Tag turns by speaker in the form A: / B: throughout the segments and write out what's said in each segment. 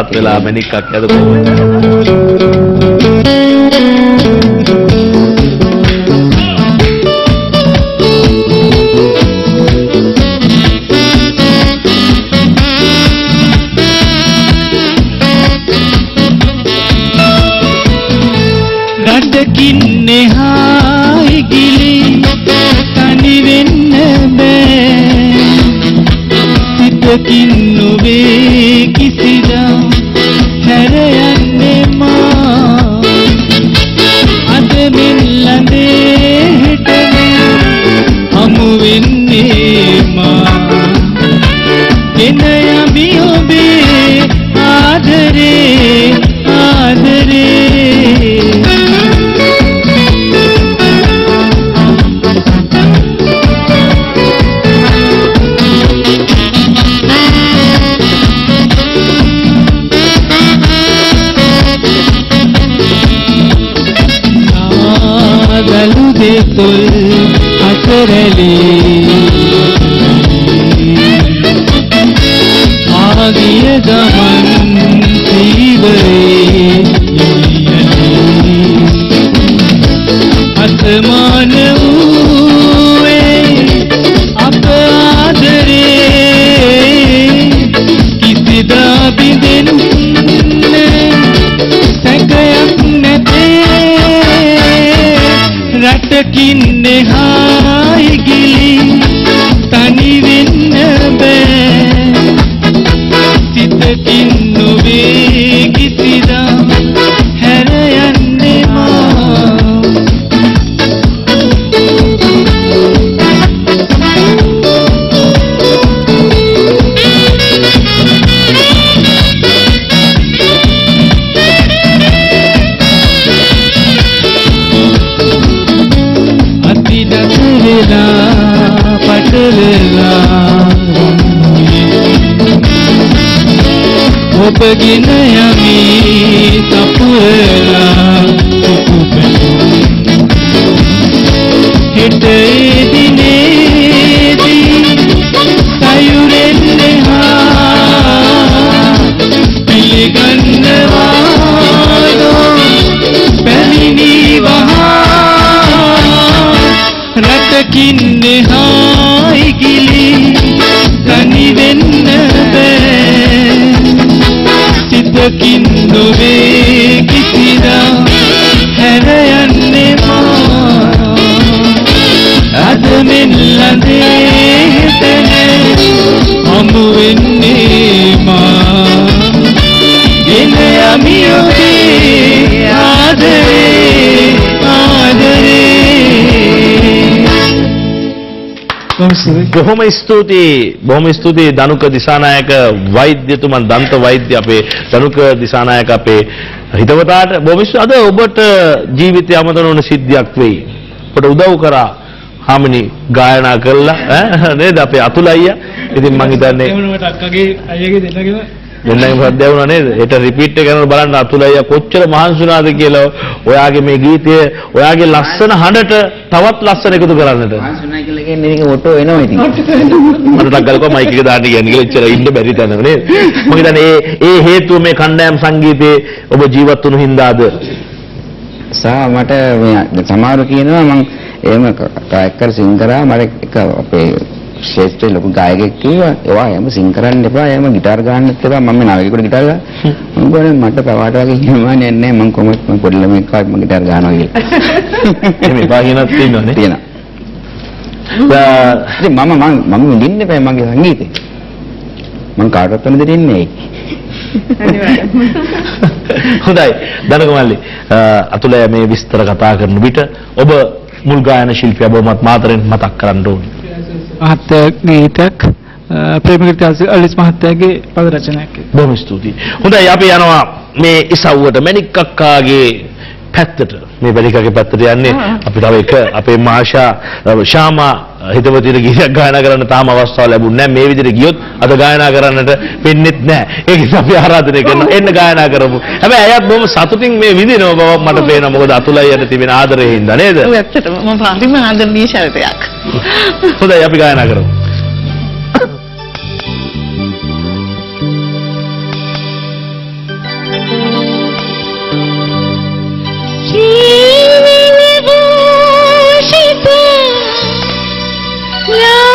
A: පත් වෙලා මැණික්කක් යද කොහොමද?
B: ගඩකින් එහායි ගිලි තනි වෙන්න බෑ සිතකින් නොවේ කිසිදා Abdul Asr Ali esquina. ඔබගෙන යමි සපුරලා සිතකින් නොවේ කිසිදා හැර යන්නේ මා අද මෙන් ළඟේ හෙතන හමු වෙන්නේ මා ගෙන යමි ඔබේ ආදරේ
A: බොහොම ස්තුතියි බොහොම ස්තුතියි ධනුක දිසානායක වෛද්‍යතුමන් දන්ත වෛද්‍ය අපේ ධනුක දිසානායක අපේ හිතවතාට බොහොම. අද ඔබට ජීවිතය අමතන වන සිද්ධියක් වෙයි. ඔබට උදව් කරා හාමිනි ගායනා කළා ඈ නේද අපේ අතුල අයියා. ඉතින් මං හිතන්නේ දෙන්නගේ සද්දය වුණා නේද? ඒට රිපීට් එක කරනකොට බලන්න අතුල අයියා කොච්චර මහන්සි වුණාද කියලා ඔයාගේ මේ ගීතය ඔයාගේ ලස්සන හඬට තවත් ලස්සන එකතු කරන්නට.
C: ආසුනා කියලා කියන්නේ මේක ඔටෝ එනවා ඉතින්.
A: මට ගාලා මයික් එක දාන්න කියන්නේ කියලා ඉච්චර ඉන්න බැරි තැන නේද මම හිතන්නේ ඒ ඒ හේතුව මේ කණ්ඩායම් සංගීතයේ ඔබ ජීවත් වුණු හින්දාද
C: සහ මට මේ සමහරව කියනවා මං එහෙම ට්‍රයි කර සිං කරා මට එක අපේ ශේෂ්ත්‍රයේ ලොකු ගායකයෙක් කිව්වා ඒවා එහෙම සිං කරන්න එපා එහෙම ගිටාර් ගන්නත් එපා මම නාවිකේකට ගිටාර් ගා මම ගෝනේ මට පවාට වගේ කියනවා නෑ නෑ මං කොහොමද මං පොඩි ළමෙක් වගේ මං ගිටාර් ගන්නවා කියලා.
A: එහෙම එපා කියනත් තියෙනවනේ.
C: තියෙනවා. මම මං මම විඳින්න එපා මගේ සංගීතේ මං කාටවත් වෙන දෙන්නේ නෑ
A: හොඳයි. දනක මල්ලි අතුල මේ විස්තර කතා කරන විට ඔබ මුල් ගායන ශිල්පියා බොහොමත් මාතරෙන් මතක් කරන්න ඕනේ
B: මහත්තයා ගීතයක් ප්‍රේමකෘති අලිස් මහත්තයාගේ පද රචනයක්.
A: බොහොම ස්තුතියි. හොඳයි අපි යනවා මේ ඉසව්වට මැණික් අක්කාගේ පැත්තට. මේ බැලිකාගේ පැත්තට යන්නේ අපි තව එක අපේ මාෂා ශාමා හිතවතිර ගීතයක් ගායනා කරන්න තාම අවස්ථාව ලැබුණේ නැහැ. මේ විදිහට ගියොත් අද ගායනා කරන්නට වෙන්නෙත් නැහැ. ඒක නිසා අපි ආරාධනය කරනවා එන්න ගායනා කරමු. හැබැයි අයත් බොහොම සතුටින් මේ විඳිනවා බව මට පේනවා. මොකද අතුලයියට තිබෙන ආදරයෙන් හින්දා නේද?
D: ඔව් ඇත්තටම මම හරිම ආදරණීය චරිතයක්.
A: හොඳයි අපි ගායනා කරමු Dreaming me worshiping. Love.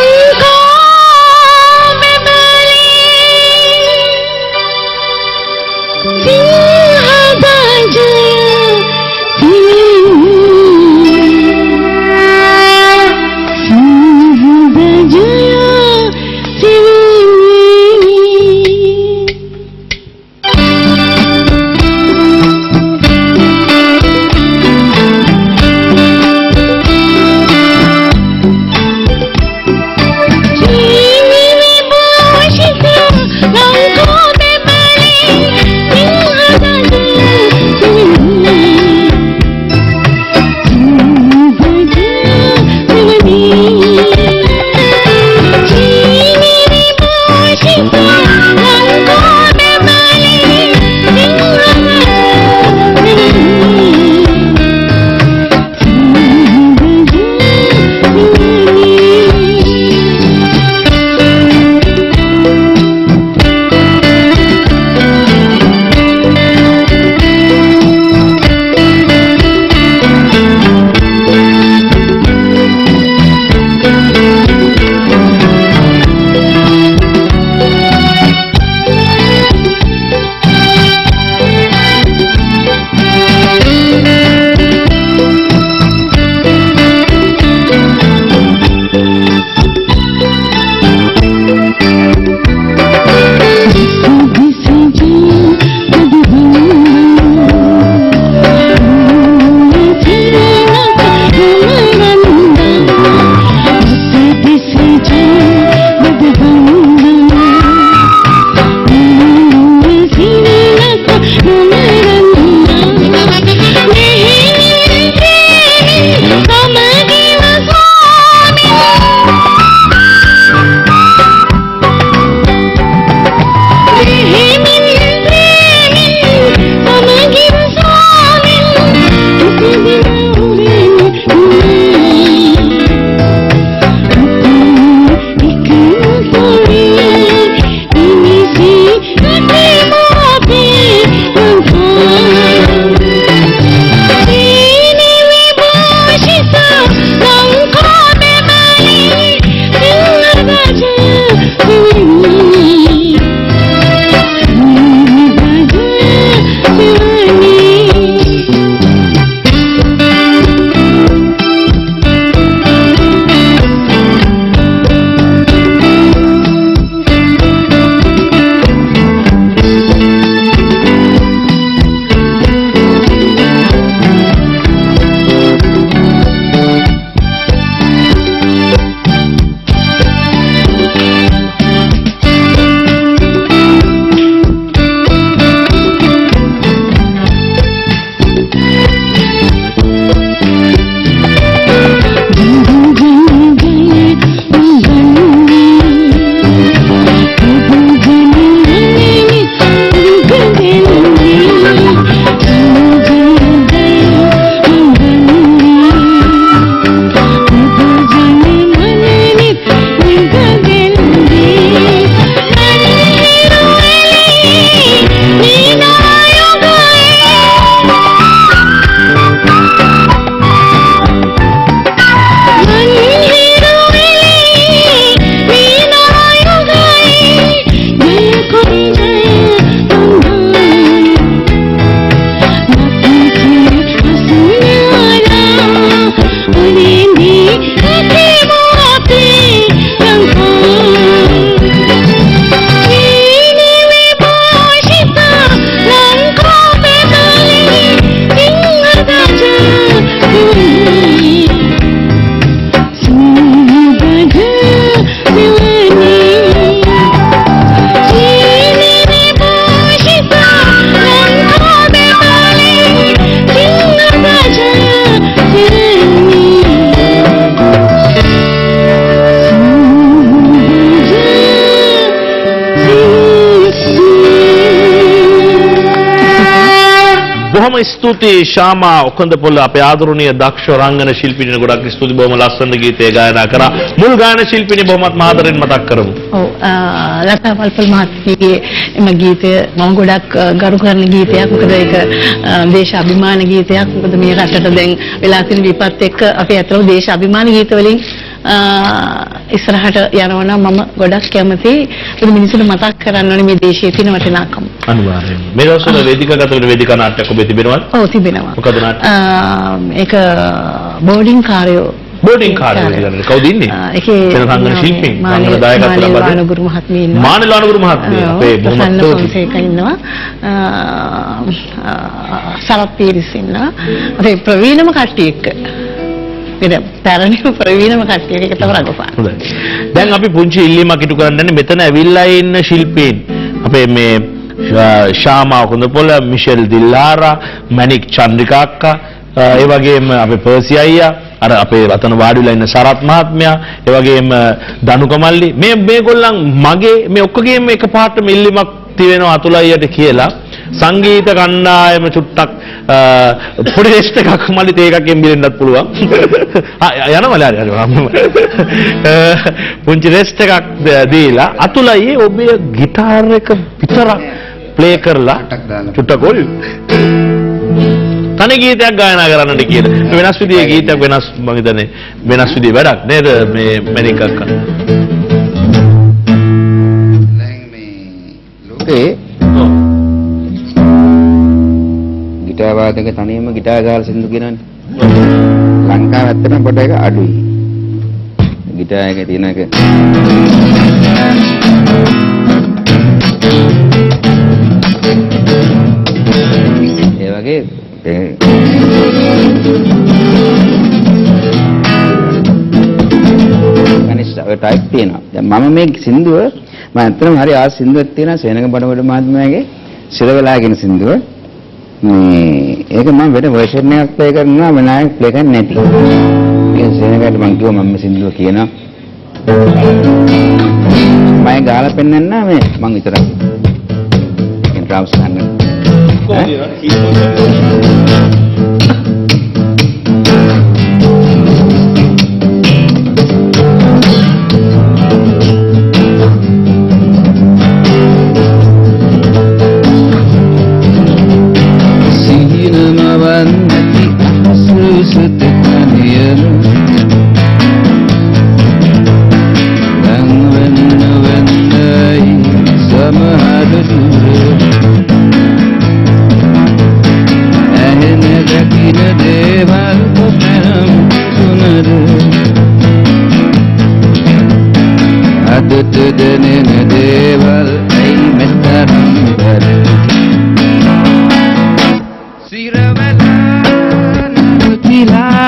A: ස්තුතියි ශාමා ඔකඳපොළ අපේ ආදරණීය දක්ෂ රංගන ශිල්පිනිය ගොඩක් ස්තුතියි බොහොම ලස්සන ගීතය ගායනා කරා. මුල් ගායන ශිල්පිනිය බොහොමත් ආදරෙන් මතක් කරමු.
D: ඔව් අ, ලතා පල්පල් මහත්මියගේ එම ගීතය මම ගොඩක් අ, ගරු කරන ගීතයක්. මොකද ඒක අ, දේශ අභිමාන ගීතයක්. මොකද මේ රටට දැන් වෙලා තියෙන විපත් එක්ක අපි අතර දේශ අභිමාන ගීත වලින් අ, ඉස්සරහට යනවා නම් මම ගොඩක් කැමතියි. ඒ මිනිස්සුන්ට මතක් කරන්න ඕනේ මේ දේශයේ තියෙන වටිනාකම.
A: අනිවාර්යයෙන්. මේ දවස්වල වේදිකාගත වෙන වේදිකා නාට්‍යයක් ඔබේ තිබෙනවද?
D: ඔව් තිබෙනවා.
A: මොකද නාට්‍ය?
D: ඒක බෝඩින් කාර්යෝ
A: බෝඩින් කාර්යය කියන්නේ කවුද ඉන්නේ?
D: ඒකේ
A: රංගන ශිල්පීන්, රංගන දායකත්ව ලබා දෙන.
D: වානුගුරු මහත්මිය ඉන්නවා.
A: මානෙල් වානුගුරු මහත්මිය, අපේ බොහොම.
D: ෆොන්සේකා ඉන්නවා. සරත් පීරිස් ඉන්නවා. අපේ ප්‍රවීණම කට්ටිය එක්ක. වෙන පැරණිම ප්‍රවීණම කට්ටිය එක තමයි රඟපාන.
A: හොඳයි. දැන් අපි පුංචි ඉල්ලීමක් ඉටු කරන්නේ මෙතන ඇවිල්ලා ඉන්න ශිල්පීන් අපේ මේ ශා- ශාමා හොඳපොළ මිෂෙල් දිල්ලාරා මැනික් චන්ද්‍රිකා අක්කා අ, ඒ වගේම අපේ පර්සි අයියා අර අපේ අතන වාඩි වෙලා ඉන්න සරත් මහත්මයා ඒ වගේම දනුකමල්ලි මේ මේගොල්ලන් මගේ මේ ඔක්කොගේම එකපාරටම ඉල්ලීමක් තියෙනවා අතුල අයියට කියලා සංගීත කණ්ඩායම චුට්ටක් පොඩි ටෙස්ට් එකක් මල්ලි තේ එකක් එම්බිලෙන්නත් පුළුවන් ආ, යනවා හරි හරි පුංචි රෙස්ට් එකක් දීලා අතුල අයියේ ඔබේ ගිටාර් එක විතරක් ප්ලේ කරලා. චුට්ටක් ඕල් තනි ගීතයක් ගායනා කරන්නට කියලා. මේ වෙනස් විදිහේ ගීතයක් වෙනස් මම හිතන්නේ වෙනස් විදිහේ වැඩක් නේද මේ මැනික් අක්කා.
E: දැන් මේ ලෝකේ ගිටාර් වාදක තනියම ගිටාර් ගාලා සින්දු කියනවනේ. ලංකාව ඇත්තටම පොඩ එක අඩුයි. ගිටාර් එකේ තියෙන එක ඒ වගේ ඒ කනිෂ්ඨ ඔය ටයිප් තියෙනවා. දැන් මම මේ සින්දුව මම ඇත්තටම හරි ආස සින්දුවක් තියෙනවා සේනක බඩවඩ මහත්මයාගේ සිර වෙලා කියන සින්දුව. මේ ඒක මම වෙන වර්ෂන් එකක් ප්ලේ කරනවා විනායක ප්ලේ කරන්නේ නැති. ඒක සේනකට මම කිව්වා මම සින්දුව කියනවා. මම ගාලා පෙන්නන්න මේ මං විතරක්. ඒ ඩ්‍රම්ස් ගන්න. සිහිනමවන්නති අදට දැනෙන දේවල් ඇයි මෙතරම් බර සිරවලා නවතිලා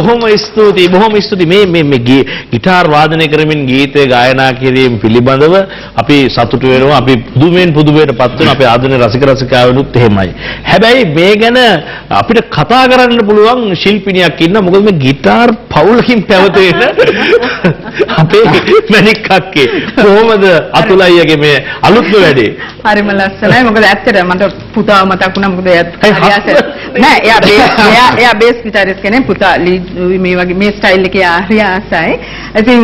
A: බොහොම ස්තුතියි බොහොම ස්තුතියි. මේ මේ මේ ගිටාර් වාදනය කරමින් ගීතය ගායනා කිරීම පිළිබඳව අපි සතුටු වෙනවා. අපි පුදුමෙන් පුදුමයටපත් වෙනවා. අපේ ආධුනික රසික රසිකාවනුත් එහෙමයි. හැබැයි මේ ගැන අපිට කතා කරන්න පුළුවන් ශිල්පිනියක් ඉන්න. මොකද මේ ගිටාර් පවුලකින් පැවතෙන අපේ මැණික් අක්කේ කොහොමද අතුලයියගේ මේ අලුත්ම වැඩේ?
F: හරිම ලස්සනයි. මොකද ඇත්තට මට පුතාව මතක් වුණා. මොකද.
A: හස්බන්ඩ්?
F: නෑ එයා බේස් එයා එයා බේස් ගිටාරිස්ට් කෙනෙක්. පුතා ලීඩ් මේ වගේ මේ ස්ටයිල් එකේ ආ- හරි ආසයි. ඉතින්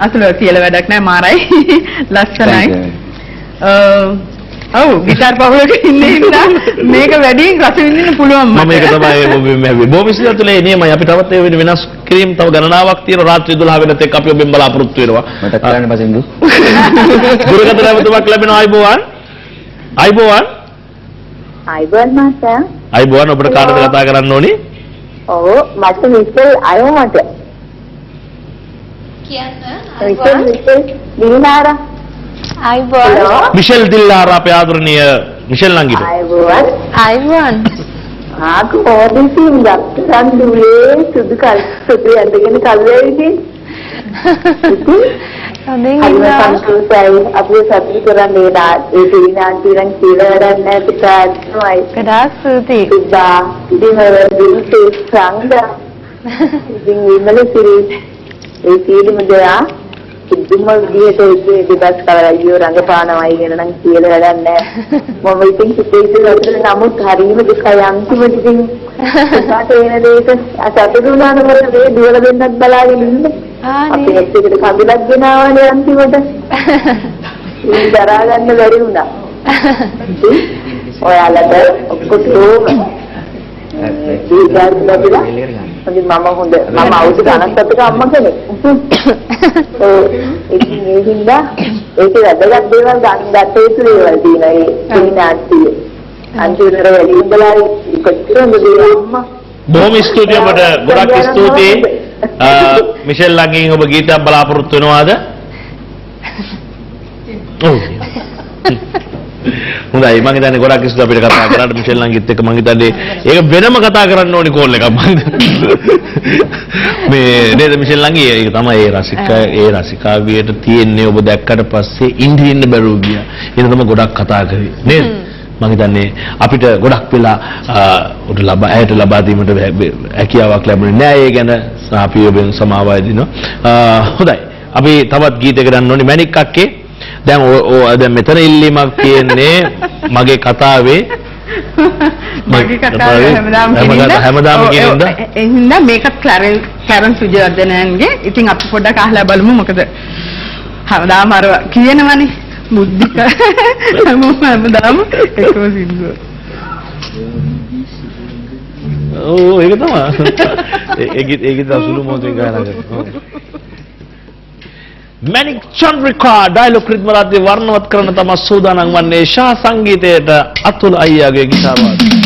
F: අතුල කියලා වැඩක් නෑ මාරයි. ලස්සනයි. ඔව් ගිටාර් පහුලක ඉන්නේ ඉන්න. මේක වැඩි රස විඳින්න පුළුවන්
A: මම
F: මට.
A: ඒක තමයි මේ බොහොම සිතුලේ නියමයි අපි තවත් ඒ වෙන වෙනස් කිරීම තව ගණනාවක් තියෙන රාත්‍රී 12 වෙනත් එක්ක අපි ඔබෙන් බලාපොරොත්තු වෙනවා.
C: මතක් කරන්න පසින්දු
A: දුරකථන නැවතුමක් ලැබෙනවා අයිබෝවන්. අයිබෝවන්.
G: අයිබෝන් මාස්ටර්
A: අයිබෝවන් ඔබට කාටද කතා කරන්න ඕනේ
G: ඔව් මට විශ්වල් අයෝමට විශ්වල් විශ්වල් දිනාර අයිබෝන්.
A: මිෂෙල් දිල්ලාර අපේ ආදරණීය මිෂෙල් නංගිට.
G: අයිබෝන්.
H: අයිවන්
G: ආකු ඕදිසින් ගත්තන් දුවේ සුදු කල් සුදු ඇඳගෙන කල්වේදී
H: හොඳින්
G: හරිම
H: ඉන්නවා
G: සතුටුයි අපි සතුටු කරන්නේ නා ඒ දිනාන්තිරන් කියලා වැඩක් නැහැ පිටාත්මයි
H: ගොඩාක් ස්තුතියි.
G: සුදා දිනවල දින සංග ඉතින් විමල සිරි. ඒ සීලම දෙයා කිදුම විදිහට ඒ දෙබස් කවරයියෝ රංගපානවයි කියන නම් කියලා වැඩක් නැහැ. මම ඉතින් හිතේ ඉතින් නමුත් හරීම දුකයි අන්තිමට ඉතින් සාට වෙන දෙයක අසතුටු වුණාම මොකද මේ දුවල දෙන්නත් බලාගෙන ඉන්නේ? අපි
H: ආනේ
G: එක්ක එකට කඳුලක් ගෙනාවනේ අන්තිමට. ඉතින් දරා ගන්න බැරි වුණා. ඔයාලට ඔක්කොටම දීගාස් ලැබිලා ඉතින් මම හොඳ මම අවුරුදු ගණන් සතුට අම්මා කෙනෙක්. ඒ ඉතින් ඒ හින්දා ඒකේ වැදගත් දේවල් ගන්න ගත යුතු දේවල් තියෙනවා ඒ සීනාට්ටියේ. අන්තිමට වැඩි උඹලා කොච්චර හොඳ දේවල් අම්මා.
A: බොහොම ස්තුතියි ඔබට ගොඩක් ස්තුතියි මිෂෙල් ළඟින් ඔබ ගීතයක් බලාපොරොත්තු වෙනවාද ඔව් හොඳයි. මම හිතන්නේ ගොඩක් ස්තුතියි අපිට කතා කරාට මිෂෙල් ළඟිත් එක්ක මම හිතන්නේ ඒක වෙනම කතා කරන්න ඕනි කෝල් එකක් මම මේ නේද මිෂෙල් ළඟි ඒක තමයි ඒ රසික ඒ රසිකාවියට තියෙන්නේ ඔබ දැක්කට පස්සේ ඉන්න බැරුව ගියා. එන තමයි ගොඩක් කතා කරේ. නේද? මම හිතන්නේ අපිට ගොඩක් වෙලා උට ලබා ඇයට ලබා දීමට හැකියාවක් ලැබුණේ නෑ. ඒ ගැන අපි ඔබෙන් සමාවය දිනවා හොඳයි. අපි තවත් ගීතයක ගන්න ඕනේ. මැණික් අක්කේ දැන් දැන් මෙතන ඉල්ලීමක් තියෙන්නේ මගේ කතාවේ.
F: මගේ කතාව හැමදාම
A: කතා- හැමදාම කියනින්ද?
F: ඒ හින්දා මේකත් ක්ලැරන් ක්ලැරන්ස් විජයවර්ධනයන්ගේ. ඉතින් අපි පොඩ්ඩක් අහලා බලමු මොකද හැමදාම අර කියනවනේ. බුද්ධික. හැමෝම හැමදාම එකම සින්දුව.
A: ඔව් ඒක තමයි. ඒක ඒක දසුළු මොහොතේ ගාන කරනවා මැනික් චන්ද්‍රිකා ඩයලොග් රිද්මරාදී වර්ණවත් කරන තම සූදානම් වන්නේ ශා සංගීතයට අතුල අයියාගේ ගිටාර වාදනය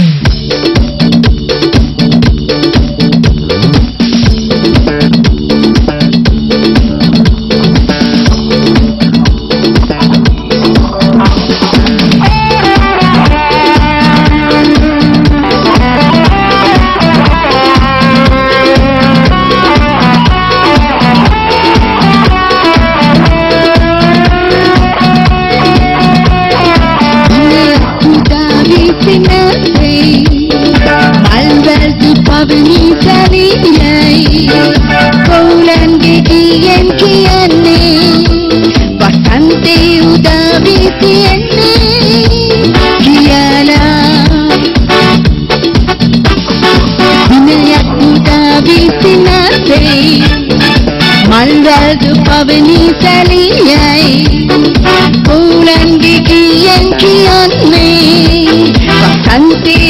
I: මල්වැල්දු පවනි සැලියයි කවුලන්ගේ ගියෙන් කියන්නේ වසන්තේ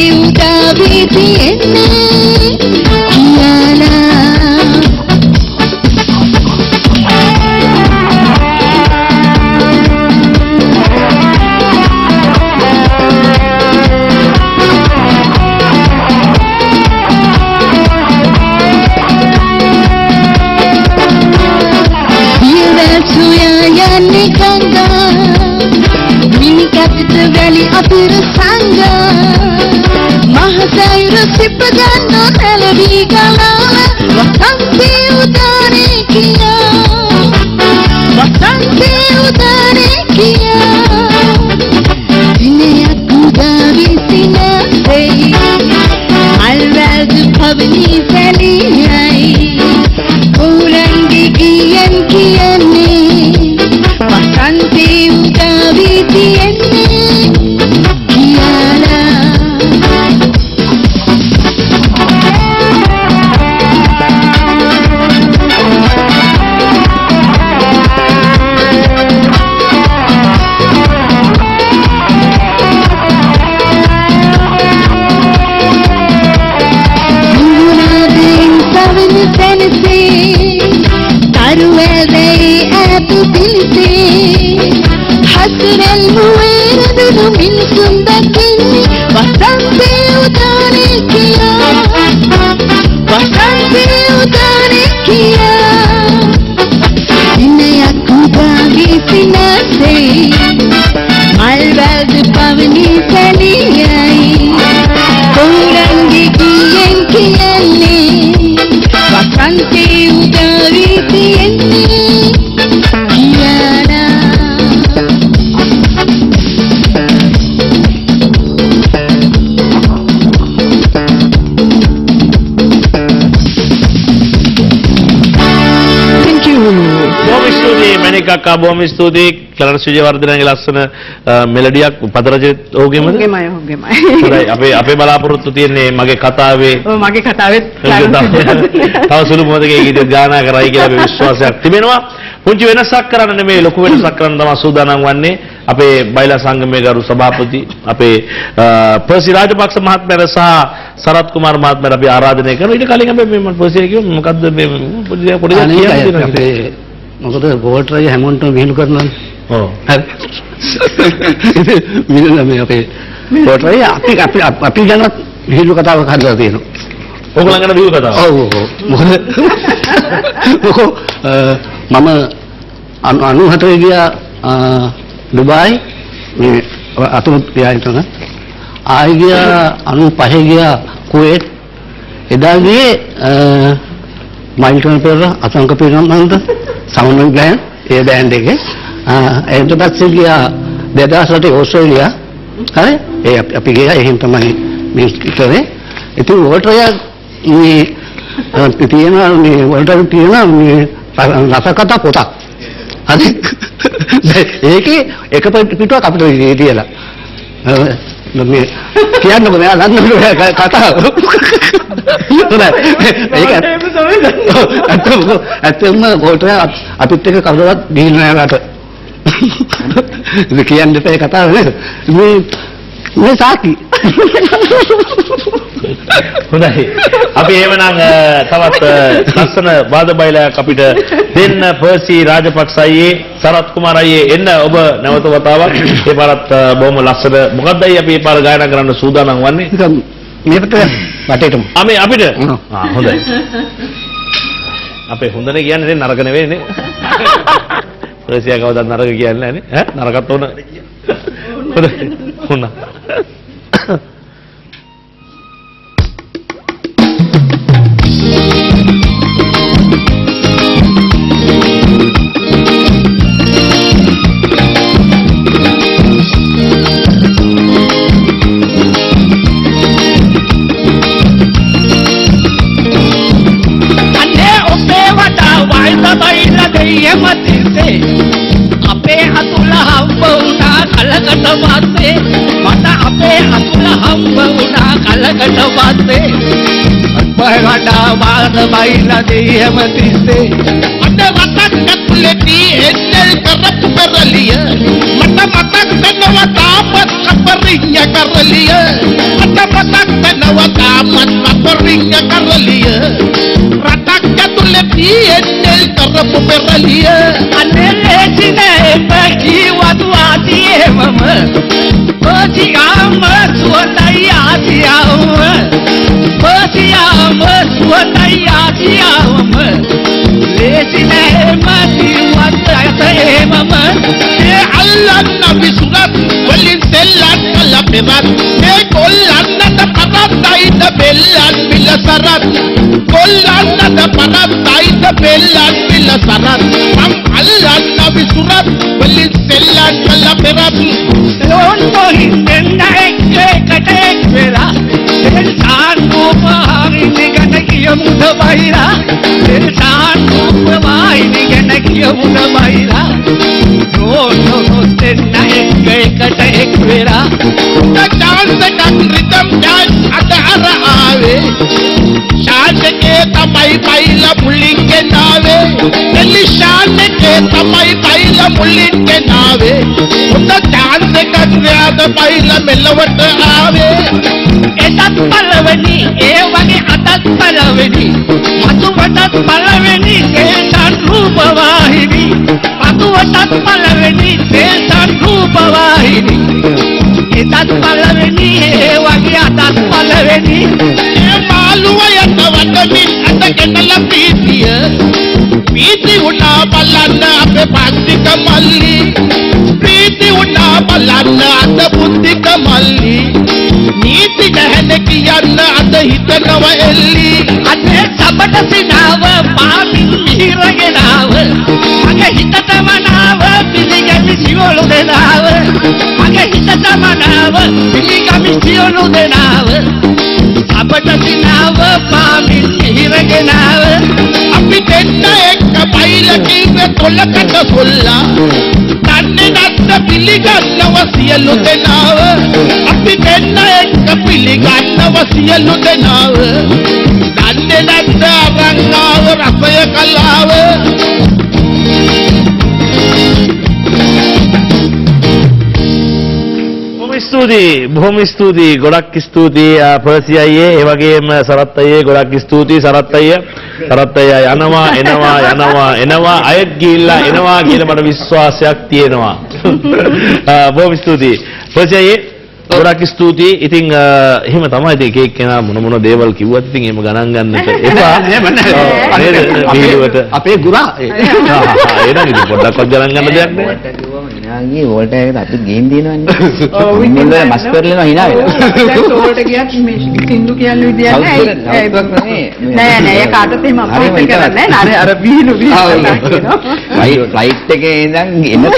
A: අක්කා බොහොම ස්තුතියි කලරස් විජේවර්ධනගේ ලස්සන මෙලඩියක් පදරජිත් ඔහුගේමද?
F: ඔහුගෙමයි ඔහුගෙමයි.
A: හොඳයි. අපේ අපේ බලාපොරොත්තු තියෙන්නේ මගේ කතාවේ.
F: ඔව් මගේ කතාවෙත්
A: තව සුළු මොහොතකේ ගීත ගානා කරයි කියලා අපේ විශ්වාසයක් තිබෙනවා. පුංචි වෙනසක් කරන්න නෙමෙයි ලොකු වෙනසක් කරන්න තමයි සූදානම් වන්නේ. අපේ බයිලා සංගමයේ ගරු සභාපති අපේ පර්සි රාජපක්ෂ මහත්මයාට සහ සරත් කුමාර මහත්මයාට අපි ආරාධනය කරනවා. ඊට කලින් අපි මේ මම පර්සි කිව්ව? මොකද්ද මේ පොඩි පොඩි
J: මොකද ගෝල්ට් රය හැමෝටම විහිළු කරනවානේ.
A: ඔව්.
J: හරි. විහිළු මේ අපේ ගෝල්ට් රය අපි අපි අපි ගැන විහිළු කතාවක් හදලා තියෙනවා.
A: ඕගොල්ලන් ගැන විව් කතාව.
J: ඔව් ඔව්. මොකද මොකෝ මම අනු 94 ගියා අ, දුබායි මේ අතුරු පියාණන් ආයි ගියා 95 ගියා කුවේට් එදා ගියේ මයිල්ටන් පෙර අසංක පිරමන්ද සවුන්ඩ් ගෑන් ඒ බෑන්ඩ් එකේ ආ, ඊට පස්සේ ගියා 2008 ඕස්ට්‍රේලියා. හරි? ඒ අපි- අපි ගියා එහෙන් තමයි මේ කරේ. ඉතින් වෝල්ටර් මේ අ, තියෙනවා මේ වෝල්ටර් තියෙනවා මේ රසකතා පොතක්. හරි? ඒකේ එක පිටුවක් අපිට දීලා මේ කියන්නකො මෙයා ලංකේ කතාව හොඳයි ඒක ඇත්තම ඇත්තම වෝල්ටර් අපිත් එක්ක කවදාවත් ගිහිල්ලා නැහැ රට ඉතින් කියන්න දෙපේ කතාව නේද? මේ මේ සාකි
A: හොඳයි. අපි එහෙමනම් තවත් ලස්සන වාද බයිලයක් අපිට දෙන්න පර්සි රාජපක්ෂ අයියේ සරත් කුමාර අයියේ එන්න ඔබ නැවත වතාවක් ඒ පාරත් බොහොම ලස්සන මොකක්ද අයියේ අපි ඒ පාර ගායනා කරන්න සූදානම් වන්නේ?
J: මේකට වටේටම
A: ආ මේ අපිට. ආ හොඳයි. අපේ හොඳනේ කියන්නේ නරක නෙවෙයි නේ. පර්සියා කවදාවත් නරක කියන්නේ නැහැ නේ. ඈ නරකත් ඕන. හොඳයි. හොඳයි.
K: हृदय मतीचे आपे हातूला हंबवना कालगट वाचे माता आपे हातूला हंबवना कालगट वाचे बळगाटा बाळ बाईला देय मतीचे मट माता टकले ती एंजल करत बरलिय मट माता
L: तनवा तापत खपरिंग करलिय मट माता तनवा तापत खपरिंग करलिय रटाक तुले ती एंजल
K: මතක් ඇතුලේ එන්නල් කරපු පෙරලිය මට මතක් වෙනවා තාප කලිය අනේ ලේසි නෑ ජීවත් වාසියේමම පොතියාම සුවතයි ආසියාවම පොතියාම සුවතයි ආසියාවම ලේසි නෑ ජීවත් ඇතේමම
L: ඒ අල්ලන්න විසුරත් වලින් සෙල්ලන් කළ පෙරත් මේ කොල්ලන්නට පරත්තයිද බෙල්ලන් පිල සරත් කොල්ලන්නට පරත්තයිද බෙල්ලන් පිල සරත් මං අල්ලන්න විසුරත් වලින් සෙල්ලන් කළ පෙරත්
K: ලෝන් පොහින් දෙන්න එක්කට එක් වෙලා දෙල්සාන් රූපහාරිනි ගැන කියමුද බයිලා දෙල්සාන් රූපවාහිනි ගැන කියමුද බයිලා ලෝන් දෙන්න එක්කට එක් වෙලා
L: ඩාන්ස් එකක් රිතම් ඩාන්ස් අද අර ආවේ ශාන්තකේ තමයි පයිලා මුලින් ගෙනාවේ එලි ශාන්තකේ තමයි පයිලා මුලින් ගෙනාවේ උන්ද ඩාන්ස් එකක් රියාද පයිලා මෙලවට ආවේ
K: එතත් පළවෙනි ඒ වගේ අතත් පළවෙනි මතුවටත් පළවෙනි තේසන් රූපවාහිනි මතුවටත් පළවෙනි තේසන් රූපවාහිනි එතත් පළවෙනි ඒ වගේ අතත් පළවෙනි
L: ඒ මාළුව පීති උනා බලන්න අපේ පන්තික මල්ලි ප්‍රීති උනා බලන්න අද බුද්ධික මල්ලි නීති නැහැන කියන්න අද හිතනව එල්ලි
K: අනේ සබට සිනාව පාමින් මිහිරගෙනාව මගේ හිතට මනාව පිළිගැමි සියලු දෙනාව මගේ හිතට මනාව පිළිගැමි සියලු දෙනාව සබට සිනාව පාමින් මිහිරගෙනාව
L: අපි දෙන්න එක්ක බයිල කිව්වේ කොලකට කොල්ලා දන්නේ නැත්ත පිළිගන්නව සියලු දෙනාව අපි දෙන්න එක්ක පිළිගන්නව සියලු
A: ස්තුතියි බොහොම ස්තුතියි ගොඩක් ස්තුතියි පර්සි අයියේ ඒ වගේම සරත් අයියේ ගොඩක් ස්තුතියි සරත් අයියා සරත් අයියා යනවා එනවා යනවා එනවා අයත් ගිහිල්ලා එනවා කියලා මට විශ්වාසයක් තියෙනවා බොහොම ස්තුතියි පර්සි අයියේ ගොඩක් ස්තුතියි ඉතින් එහෙම තමයි ඉතින් එක එක්කෙනා මොන මොන දේවල් කිව්වත් ඉතින් එහෙම ගණන් ගන්නට එපා.
J: අපේ ගුරා. ඒ.
A: එහෙනම් ඉතින් පොඩ්ඩක්වත් ගණන් ගන්න දෙයක් නෑ
C: නාගේ වෝල්ට එකකට අපි ගේම් දිනවන්නේ.
F: ඔව්, ඉතින්
C: මස් පෙරලෙනවා hina වෙනවා.
F: දැන් ඕකට ගියත් මේ සින්දු කියන විදියක් නෑ. නෑ නෑ කාටත් එහෙම
C: හිතවත්.
F: කරන්නේ නෑ අර අර කතා කියනවා.
C: ෆ්ලයිට් එකේ ඉඳන් එනකම්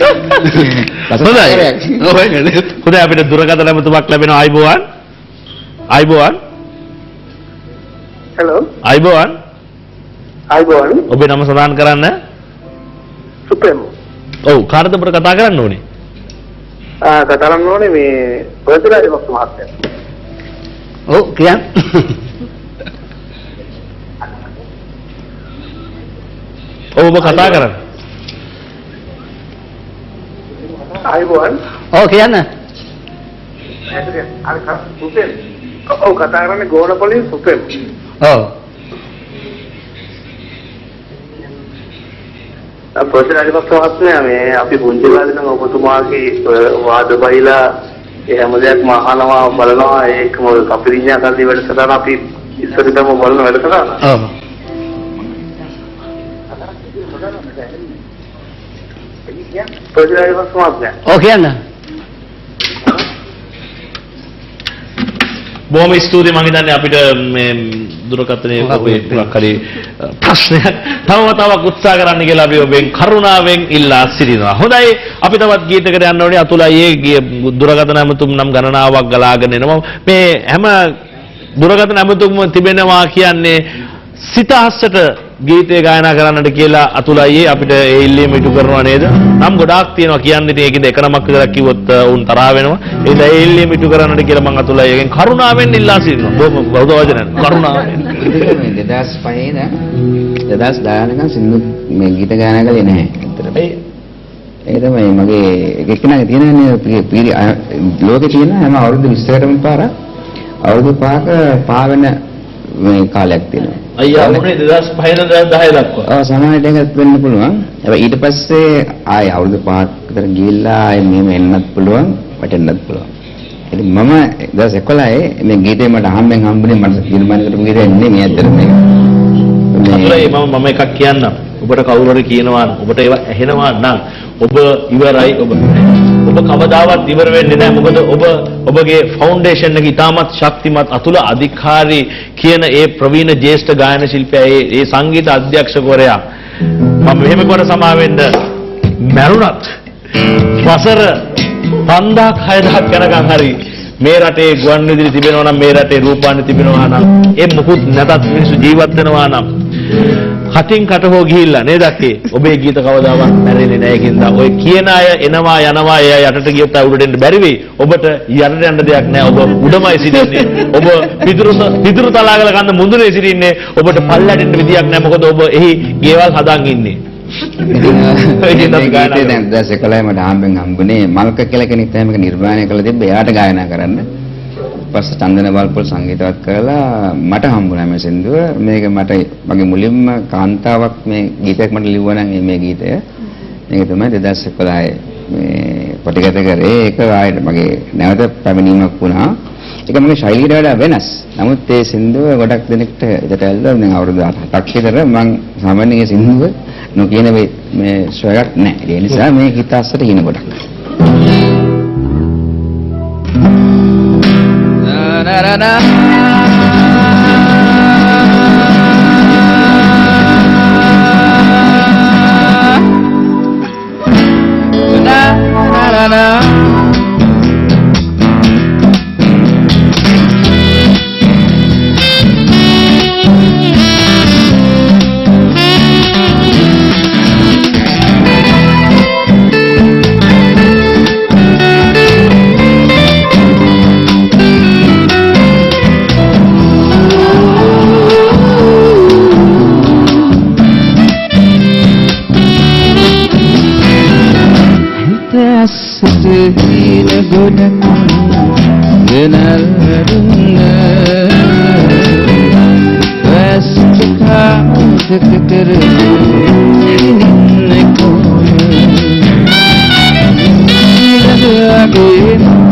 A: හොඳයි. හොඳයි අපිට දුරකථන නැමතුමක් ලැබෙනවා ආයිබෝවන්. ආයිබෝවන්.
M: හෙලෝ
A: ආයිබෝවන්.
M: ආයිබෝවන්
A: ඔබේ නම සඳහන් කරන්න.
M: සුප්‍රේම්
A: ඔව් කාටද අපිට කතා කරන්න ඕනේ?
M: ආ කතා කරන්න ඕනේ මේ ප්‍රතිරාජ පක්ෂ මහත්තයා.
J: ඔව් කියන්න.
A: ඔව් ඔබ කතා කරන්න.
M: ආයිබෝවන්
J: ඔව් කියන්න.
M: ඇතුලේ අර කතා කරන්නේ ගෝනපොලින් සුප්‍රේම්.
J: ඔව්.
M: ප්‍රතිරාජ පක්ෂ මහත්මයා මේ අපි පුංචි කාලේ නම් ඔබතුමාගේ වාද බයිලා ඒ හැම දෙයක්ම අහනවා බලනවා ඒකම කපිරිඤ්ඤා කල්ලි වැඩසටහන අපි ඉස්සරින්දම බලන වැඩසටහන.
J: ඔව්.
M: ප්‍රතිරාජ පක්ෂ මහත්මයා
J: ඔව් කියන්න.
A: බොහොම ස්තුතියි මම හිතන්නේ අපිට මේ දුරකථනයේ මොකක් හරි ප්‍රශ්නයක් තව තවක් උත්සාහ කරන්න කියලා අපි ඔබෙන් කරුණාවෙන් ඉල්ලා සිටිනවා. හොඳයි අපි තවත් ගීතයකට යන්න ඕනේ අතුලයේ දුරකථන ඇමතුම් නම් ගණනාවක් ගලාගෙන එනවා. මේ හැම දුරකථන ඇමතුම්ම තිබෙනවා කියන්නේ සිතහස්සට ගීතය ගායනා කරන්නට කියලා අතුලයේ අපිට ඒ ඉල්ලීම ඉටු කරනවා නේද? නම් ගොඩාක් තියෙනවා කියන්න ඉතින් ඒකෙද එක නමක් විතර කිව්වොත් අ, උන් තරහ වෙනවා. ඒද ඒ ඉල්ලීම ඉටු කරන්නට කියලා මම අතුලයගෙන් කරුණාවෙන් ඉල්ලා සිටිනවා. බොහොම බෞද්ධ වචන කරුණාවෙන්.
C: මේ 2005 ඉඳන් 2010 නිකන් සින්දු මේ ගීත ගායනා කළේ නැහැ. ඇත්තටම. ඒක තමයි මගේ එක්කෙනාගේ තියෙනනේ පී- පීරි අ- ලෝකේ තියෙන හැම අවුරුදු 20කටම පාර අවුරුදු පහක පාවෙන මේ කාලයක් තියෙනවා.
A: අයියා වුණේ 2005 2010 දක්වා.
C: ඔව් සමහරට ඒකත් වෙන්න පුළුවන්. හැබැයි ඊට පස්සේ ආයේ අවුරුදු 5ක් විතර ගිහිල්ලා ආයේ මෙහෙම එන්නත් පුළුවන්, වැටෙන්නත් පුළුවන්. ඉතින් මම 2011 මේ ගීතේ මට අහම්බෙන් හම්බුනේ මට තීරණය කරපු ගීතය නෙමෙයි මේ ඇත්තට මේක.
A: අතුලේ මම මම එකක් කියන්නම්. ඔබට කවුරු හරි කියනවා නම් ඔබට ඒවා ඇහෙනවා නම් ඔබ ඉවරයි. ඔබ ඔබ කවදාවත් ඉවර වෙන්නේ නැහැ. මොකද ඔබ ඔබගේ ෆවුන්ඩේෂන් එක ඉතාමත් ශක්තිමත් අතුල අධිකාරී කියන ඒ ප්‍රවීණ ජ්‍යෙෂ්ඨ ගායන ශිල්පියා ඒ ඒ සංගීත අධ්‍යක්ෂකවරයා. මම මෙහෙම කොට සමා වෙන්න මැරුණත් වසර 5000ක් 6000ක් යනකම් හරි මේ රටේ ගුවන් විදුලි තිබෙනවා නම් මේ රටේ රූපවාහිනී තිබෙනවා නම් ඒ මුකුත් නැතත් මිනිස්සු ජීවත් වෙනවා නම් කටින් කට හෝ ගිහිල්ලා නේද අක්කේ? ඔබේ ගීත කවදාවත් මැරෙන්නේ නැහැ කින්ද. ඔය කියන අය එනවා යනවා එයා යටට ගියොත් උඩට එන්න බැරි වෙයි. ඔබට යටට යන්න දෙයක් නැහැ. ඔබ උඩමයි සිටින්නේ. ඔබ පිටුරු පිටුරු තලාගල කන්න මුඳුනේ සිටින්නේ. ඔබට පල්ලට එන්න විදියක් නැහැ. මොකද ඔබ එහි ගෙවල් හදාන් ඉන්නේ.
C: ගීතේ දැන් 2011 මට හම්බෙන් හම්බුනේ මල්ක කියලා කෙනෙක් තමයි මේක නිර්මාණය කළ තිබ්බ. එයාට ගායනා කරන්න. පස්සේ චන්දන බල්පොල් සංගීතවත් කරලා මට හම්බුණා මේ සින්දුව. මේක මට මගේ මුලින්ම කාන්තාවක් මේ ගීතයක් මට ලිව්වා නම් මේ ගීතය. මේක තමයි 2011 මේ පටිගත කරේ. ඒක ආයෙත් මගේ නැවත පැමිණීමක් වුණා. ඒක මගේ ශෛලියට වඩා වෙනස්. නමුත් ඒ සින්දුව ගොඩක් දෙනෙක්ට ඉතට ඇල්ලුවා. දැන් අවුරුදු 8ක් විතර මම සාමාන්‍යයෙන් ඒ සින්දුව නොකියන මේ මේ ස්වරයක් නැහැ. ඒ නිසා මේ ගීත අස්සට හින ගොඩක්.
E: na na na. කාදක කර ඉන්න කොම ලගගේ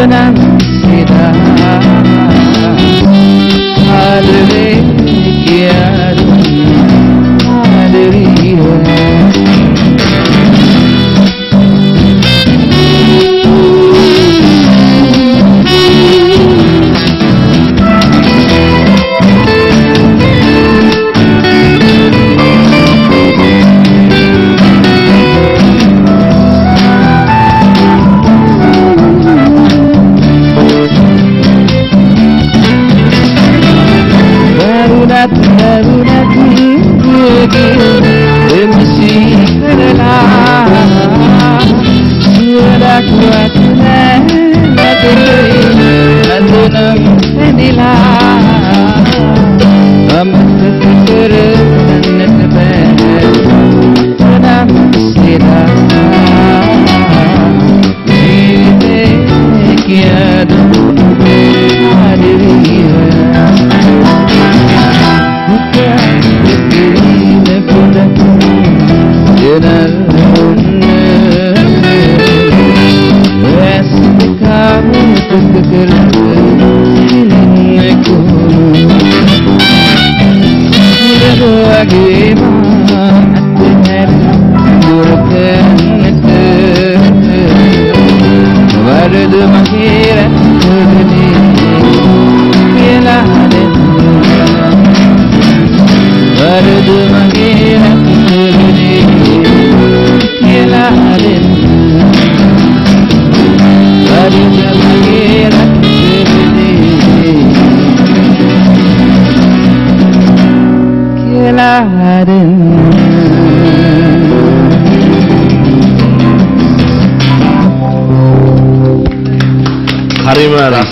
E: මතනම් සිතා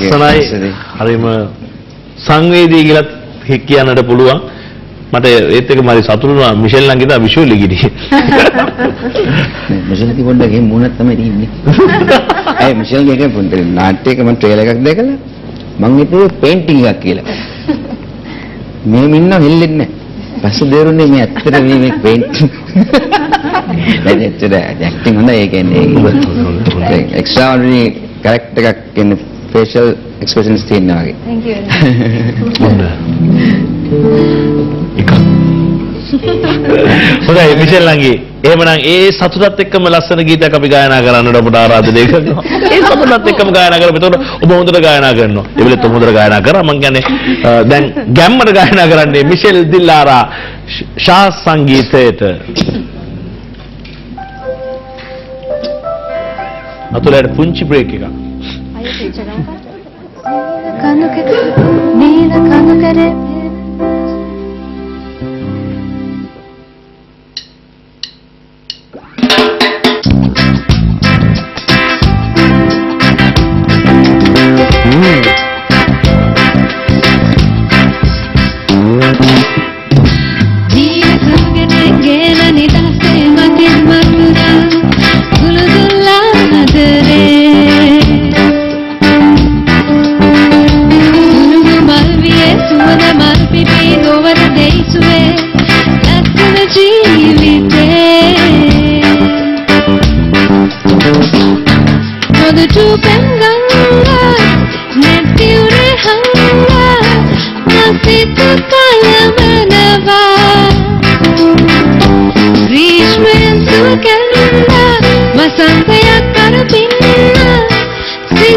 N: ලස්සනයි හරිම සංවේදී කියලත් හි- කියන්නට පුළුවන් මට ඒත් එක මරි සතුටු වුණා මිෂෙල් ළඟින් විෂුවල් ගිහින්
C: මිෂෙල් කි පොඩ්ඩක් එහෙම මුණක් තමයි තියෙන්නේ. අය මිෂෙල් ගේ පොඩ්ඩක් නාට්‍යයක මම ට්‍රේලර් එකක් දැකලා මං හිතුවේ පේන්ටිං එකක් කියලා. මේ මින්න හෙල්ලෙන්නේ නැහැ. පස්සේ දේරුනේ මේ ඇත්තට මේ මේ පේන්ටිං. දැන් ඇත්තට ඇක්ටිං හොඳයි ඒ කියන්නේ එක්ස්ට්‍රාඩිනරි කැරක්ටර් එකක් කියන්නේ ෆේෂල් එක්ස්ප්‍රෙෂන්ස් තියෙනවා වගේ.
A: Thank you.
N: හොඳයි මිෂෙල් ළඟි. එහෙමනම් ඒ සතුටත් එක්කම ලස්සන ගීතයක් අපි ගායනා කරන්නට ඔබට ආරාධනය කරනවා. ඒ සතුටත් එක්කම ගායනා කරමු එතකොට ඔබ හොඳට ගායනා කරනවා. එවෙලෙත් ඔබ හොඳට ගායනා කරා. මං කියන්නේ දැන් ගැම්මට ගායනා කරන්නේ මිෂෙල් දිල්ලාරා ශා සංගීතයට. අතුලට පුංචි බ්‍රේක් එකක් कनक नील कनक रे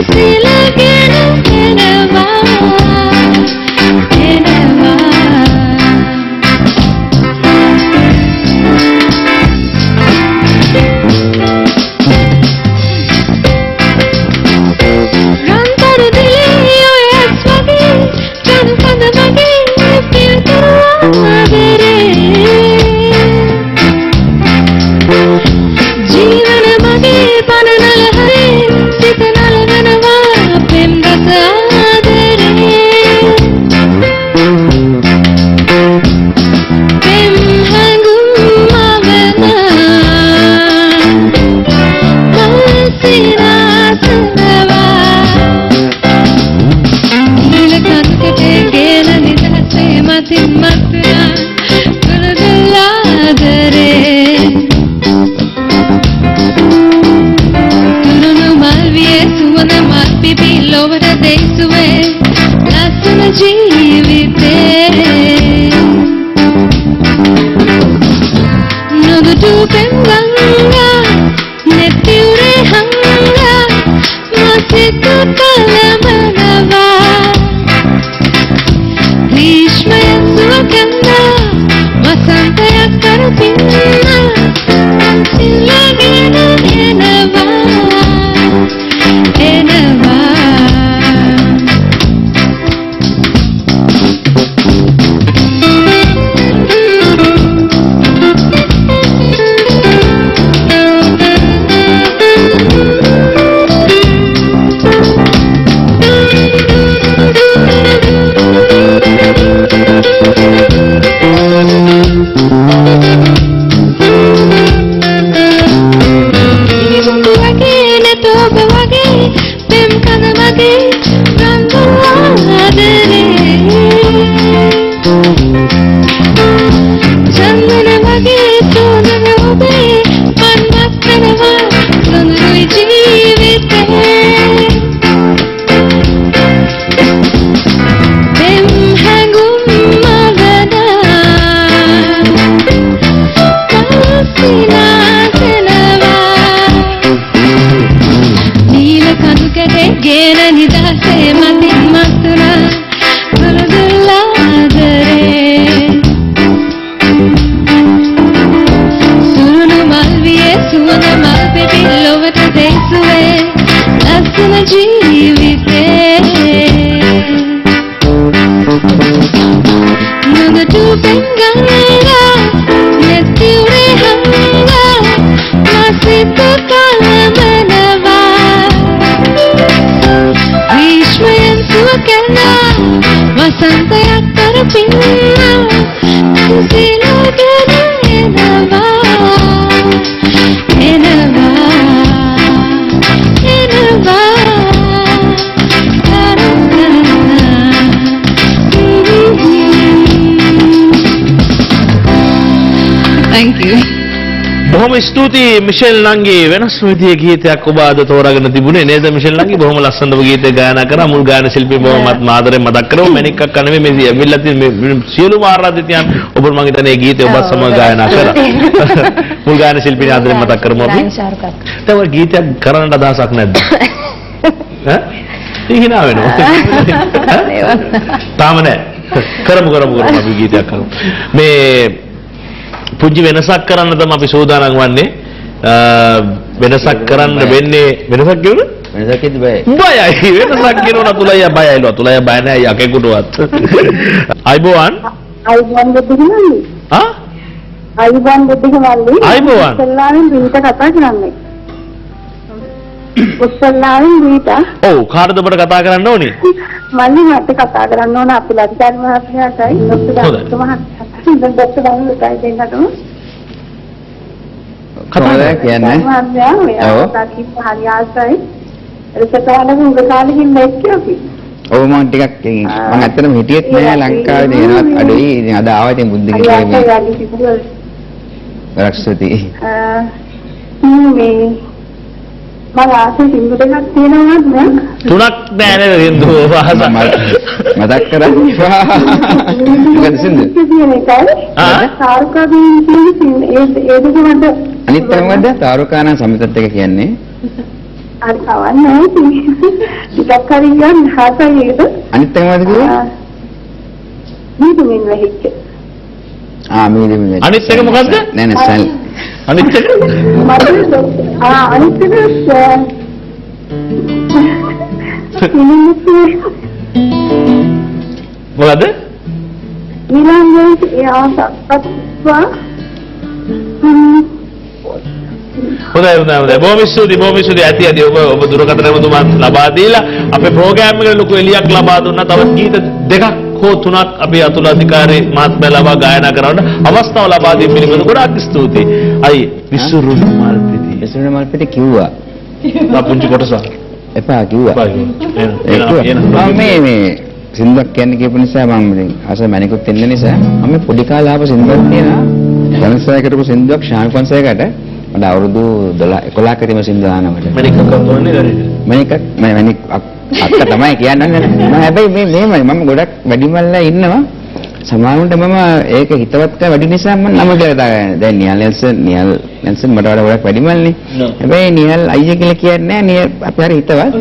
N: Please ti.
A: casa ස්තුතියි මිෂෙල් නංගී වෙනස් විදිහේ ගීතයක් ඔබ අද තෝරාගෙන තිබුණේ නේද මිෂෙල් නංගී? බොහොම ලස්සනව ගීතය ගායනා කරා. මුල් ගායන ශිල්පී බොහොමත් ආදරෙන් මතක් කරමු. මැනික්කක් කන්නේ මේ ඇවිල්ලා තියෙන මේ සියලුම ආරාධිතයන් ඔබ මම හිතන්නේ ගීතය ඔබත් සමග ගායනා කරා. මුල් ගායන ශිල්පී ආදරෙන් මතක් කරමු අපි. ඔය ගීතයක් කරන්න අදහසක් නැද්ද? ඈ? ඉහිනා වෙනවා. තාම නෑ. කරමු කරමු කරමු අපි ගීතයක් කරමු. මේ පුංචි වෙනසක් කරන්න තමයි අපි සූදානම් වන්නේ. වෙනසක් කරන්න වෙන්නේ වෙනසක් කියුණා
C: වෙනසක් කිව්ද බෑ
A: බයයි. වෙනසක් කියනවා තුලයි බයයිලු තුලයි බය නෑ යකෙකුටවත් අයිබෝවන්?
O: අයිබෝන් බුද්ධිමල්ලි
A: ආ?
O: අයිබෝන් බුද්ධිමල්ලි
A: අයිබෝවන්.
O: ඉස්සල්ලාවෙන් දීට කතා කරන්නේ ඉස්සල්ලාවෙන් දීට
A: ඔව් කාටද ඔබට කතා කරන්න ඕනේ?
O: මල්ලි මට කතා කරන්න ඕන. අපි ලක්ෂාන් මහත්මයාටයි. දත්ත මහත්මයාටයි ડોක්ටර් දනුලටයි දෙන්නටම
C: කොහොමද කියන්නේ?
O: මහත්මයා ඔය
C: ඔව්.
O: තාකි හරි ආසයි. රසතාවලම උග කාලෙකින් දැක්කේ අපි.
C: ඔව් මම ටිකක් මම ඇත්තටම හිටියෙත් නෑ ලංකාවේ දෙනවත් අඩුයි. ඉතින් අද ආවා ඉතින් බුද්ධ කිව්වේ
O: වැඩි සිදුවල්
C: රක්ෂති.
O: මේ මම ආසයි සිංදු දෙකක් තියෙනවද? නෑ
A: තුනක් නෑ නේද සින්දු වාස
C: මතක් කරන්නේ. මොකද සින්දු?
O: සාරුකාගෙන් කියන සින්- ඒ ඒ දෙක මට
C: අනිත් එක මොකද තාරුකානා සමිතත් එක කියන්නේ.
O: හරි කවන්නේ. ටිකක් හරි ගන්න හාසයි ඒකද
C: අනිත් එක මොකද කිව්වේ
O: නීතුමින් වෙහිච්ච
C: ආ මේ දෙමෙ
A: අනිත් එක මොකද්ද?
C: නෑ නෑ සල්
A: අනිත් එක
O: ආ අනිත් එක
A: මොකද
O: ඊළඟට එයා සත්පත්වා
A: හොඳයි හොඳයි හොඳයි බොහොම ස්තුතියි බොහොම ස්තුතියි ඇති ඇති ඔබ ඔබ දුරකථන නමතුමා ලබා දීලා අපේ ප්‍රෝග්‍රෑම් එකට ලොකු එලියක් ලබා දුන්නා තවත් ගීත දෙකක් හෝ තුනක් අපි අතුල අධිකාරී මහත්මයා ලබා ගායනා කරන්න අවස්ථාව ලබා දීම පිළිබඳව ගොඩාක් ස්තුතියි. අයි විසුරුණු මල් පිටි
C: විසුණු මල් පිටි කිව්වා.
A: පුංචි කොටස
C: එපා. කිව්වා මේ මේ සින්දුවක් කියන්න කියපු නිසා මම ඉතින් අස මැනිකුත් ඉන්න නිසා මම පොඩි කාලේ ආපු සින්දුවක් තියෙනවා කරපු සින්දුවක් ශාන් ෆොන්සේකට මට අවුරුදු 12 11ක තිබෙන සින්දුව ආනමට
A: මැනික් කවුරුනේ දරේ
C: මැනිකක් මම අක්- අක්ක තමයි කියන්නේ මම හැබැයි මේ මේමයි මම ගොඩක් වැඩිමල්ලා ඉන්නවා සමහරුන්ට මම ඒක හිතවත්ක වැඩි නිසා මම නම කියලා දාගන්න. දැන් නියල් නෙල්සන් නියල් නෙල්සන් මට වඩා ගොඩක් වැඩිමල්නේ. හැබැයි නියල් අයියා කියලා කියන්නේ. නියල් අපි හරි හිතවත්.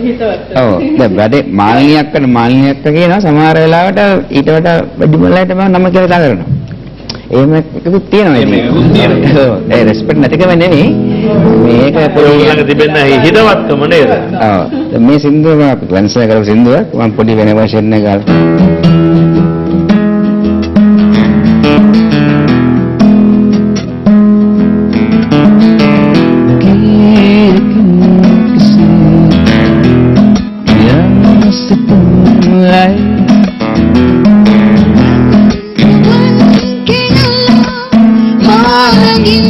C: ඔව්. දැන් වැඩේ මාළිනියක් කරන මාළිනියක් කියනවා සමහර වෙලාවට ඊට වඩා වැඩිමල්ලාට මම නම කියලා දාගන්නවා. එහෙම එකකුත් තියෙනවා ඉතින්. ඔව්. ඒ රෙස්පෙක්ට් නැතිකම නෙවෙයි. මේක
A: ළඟ තිබෙන හිතවත්කම නේද
C: ඔව්. දැන් මේ සින්දුව මම ලන්සර් කරපු සින්දුවක් මම පොඩි වෙන version එකක් ගාලා
A: lagi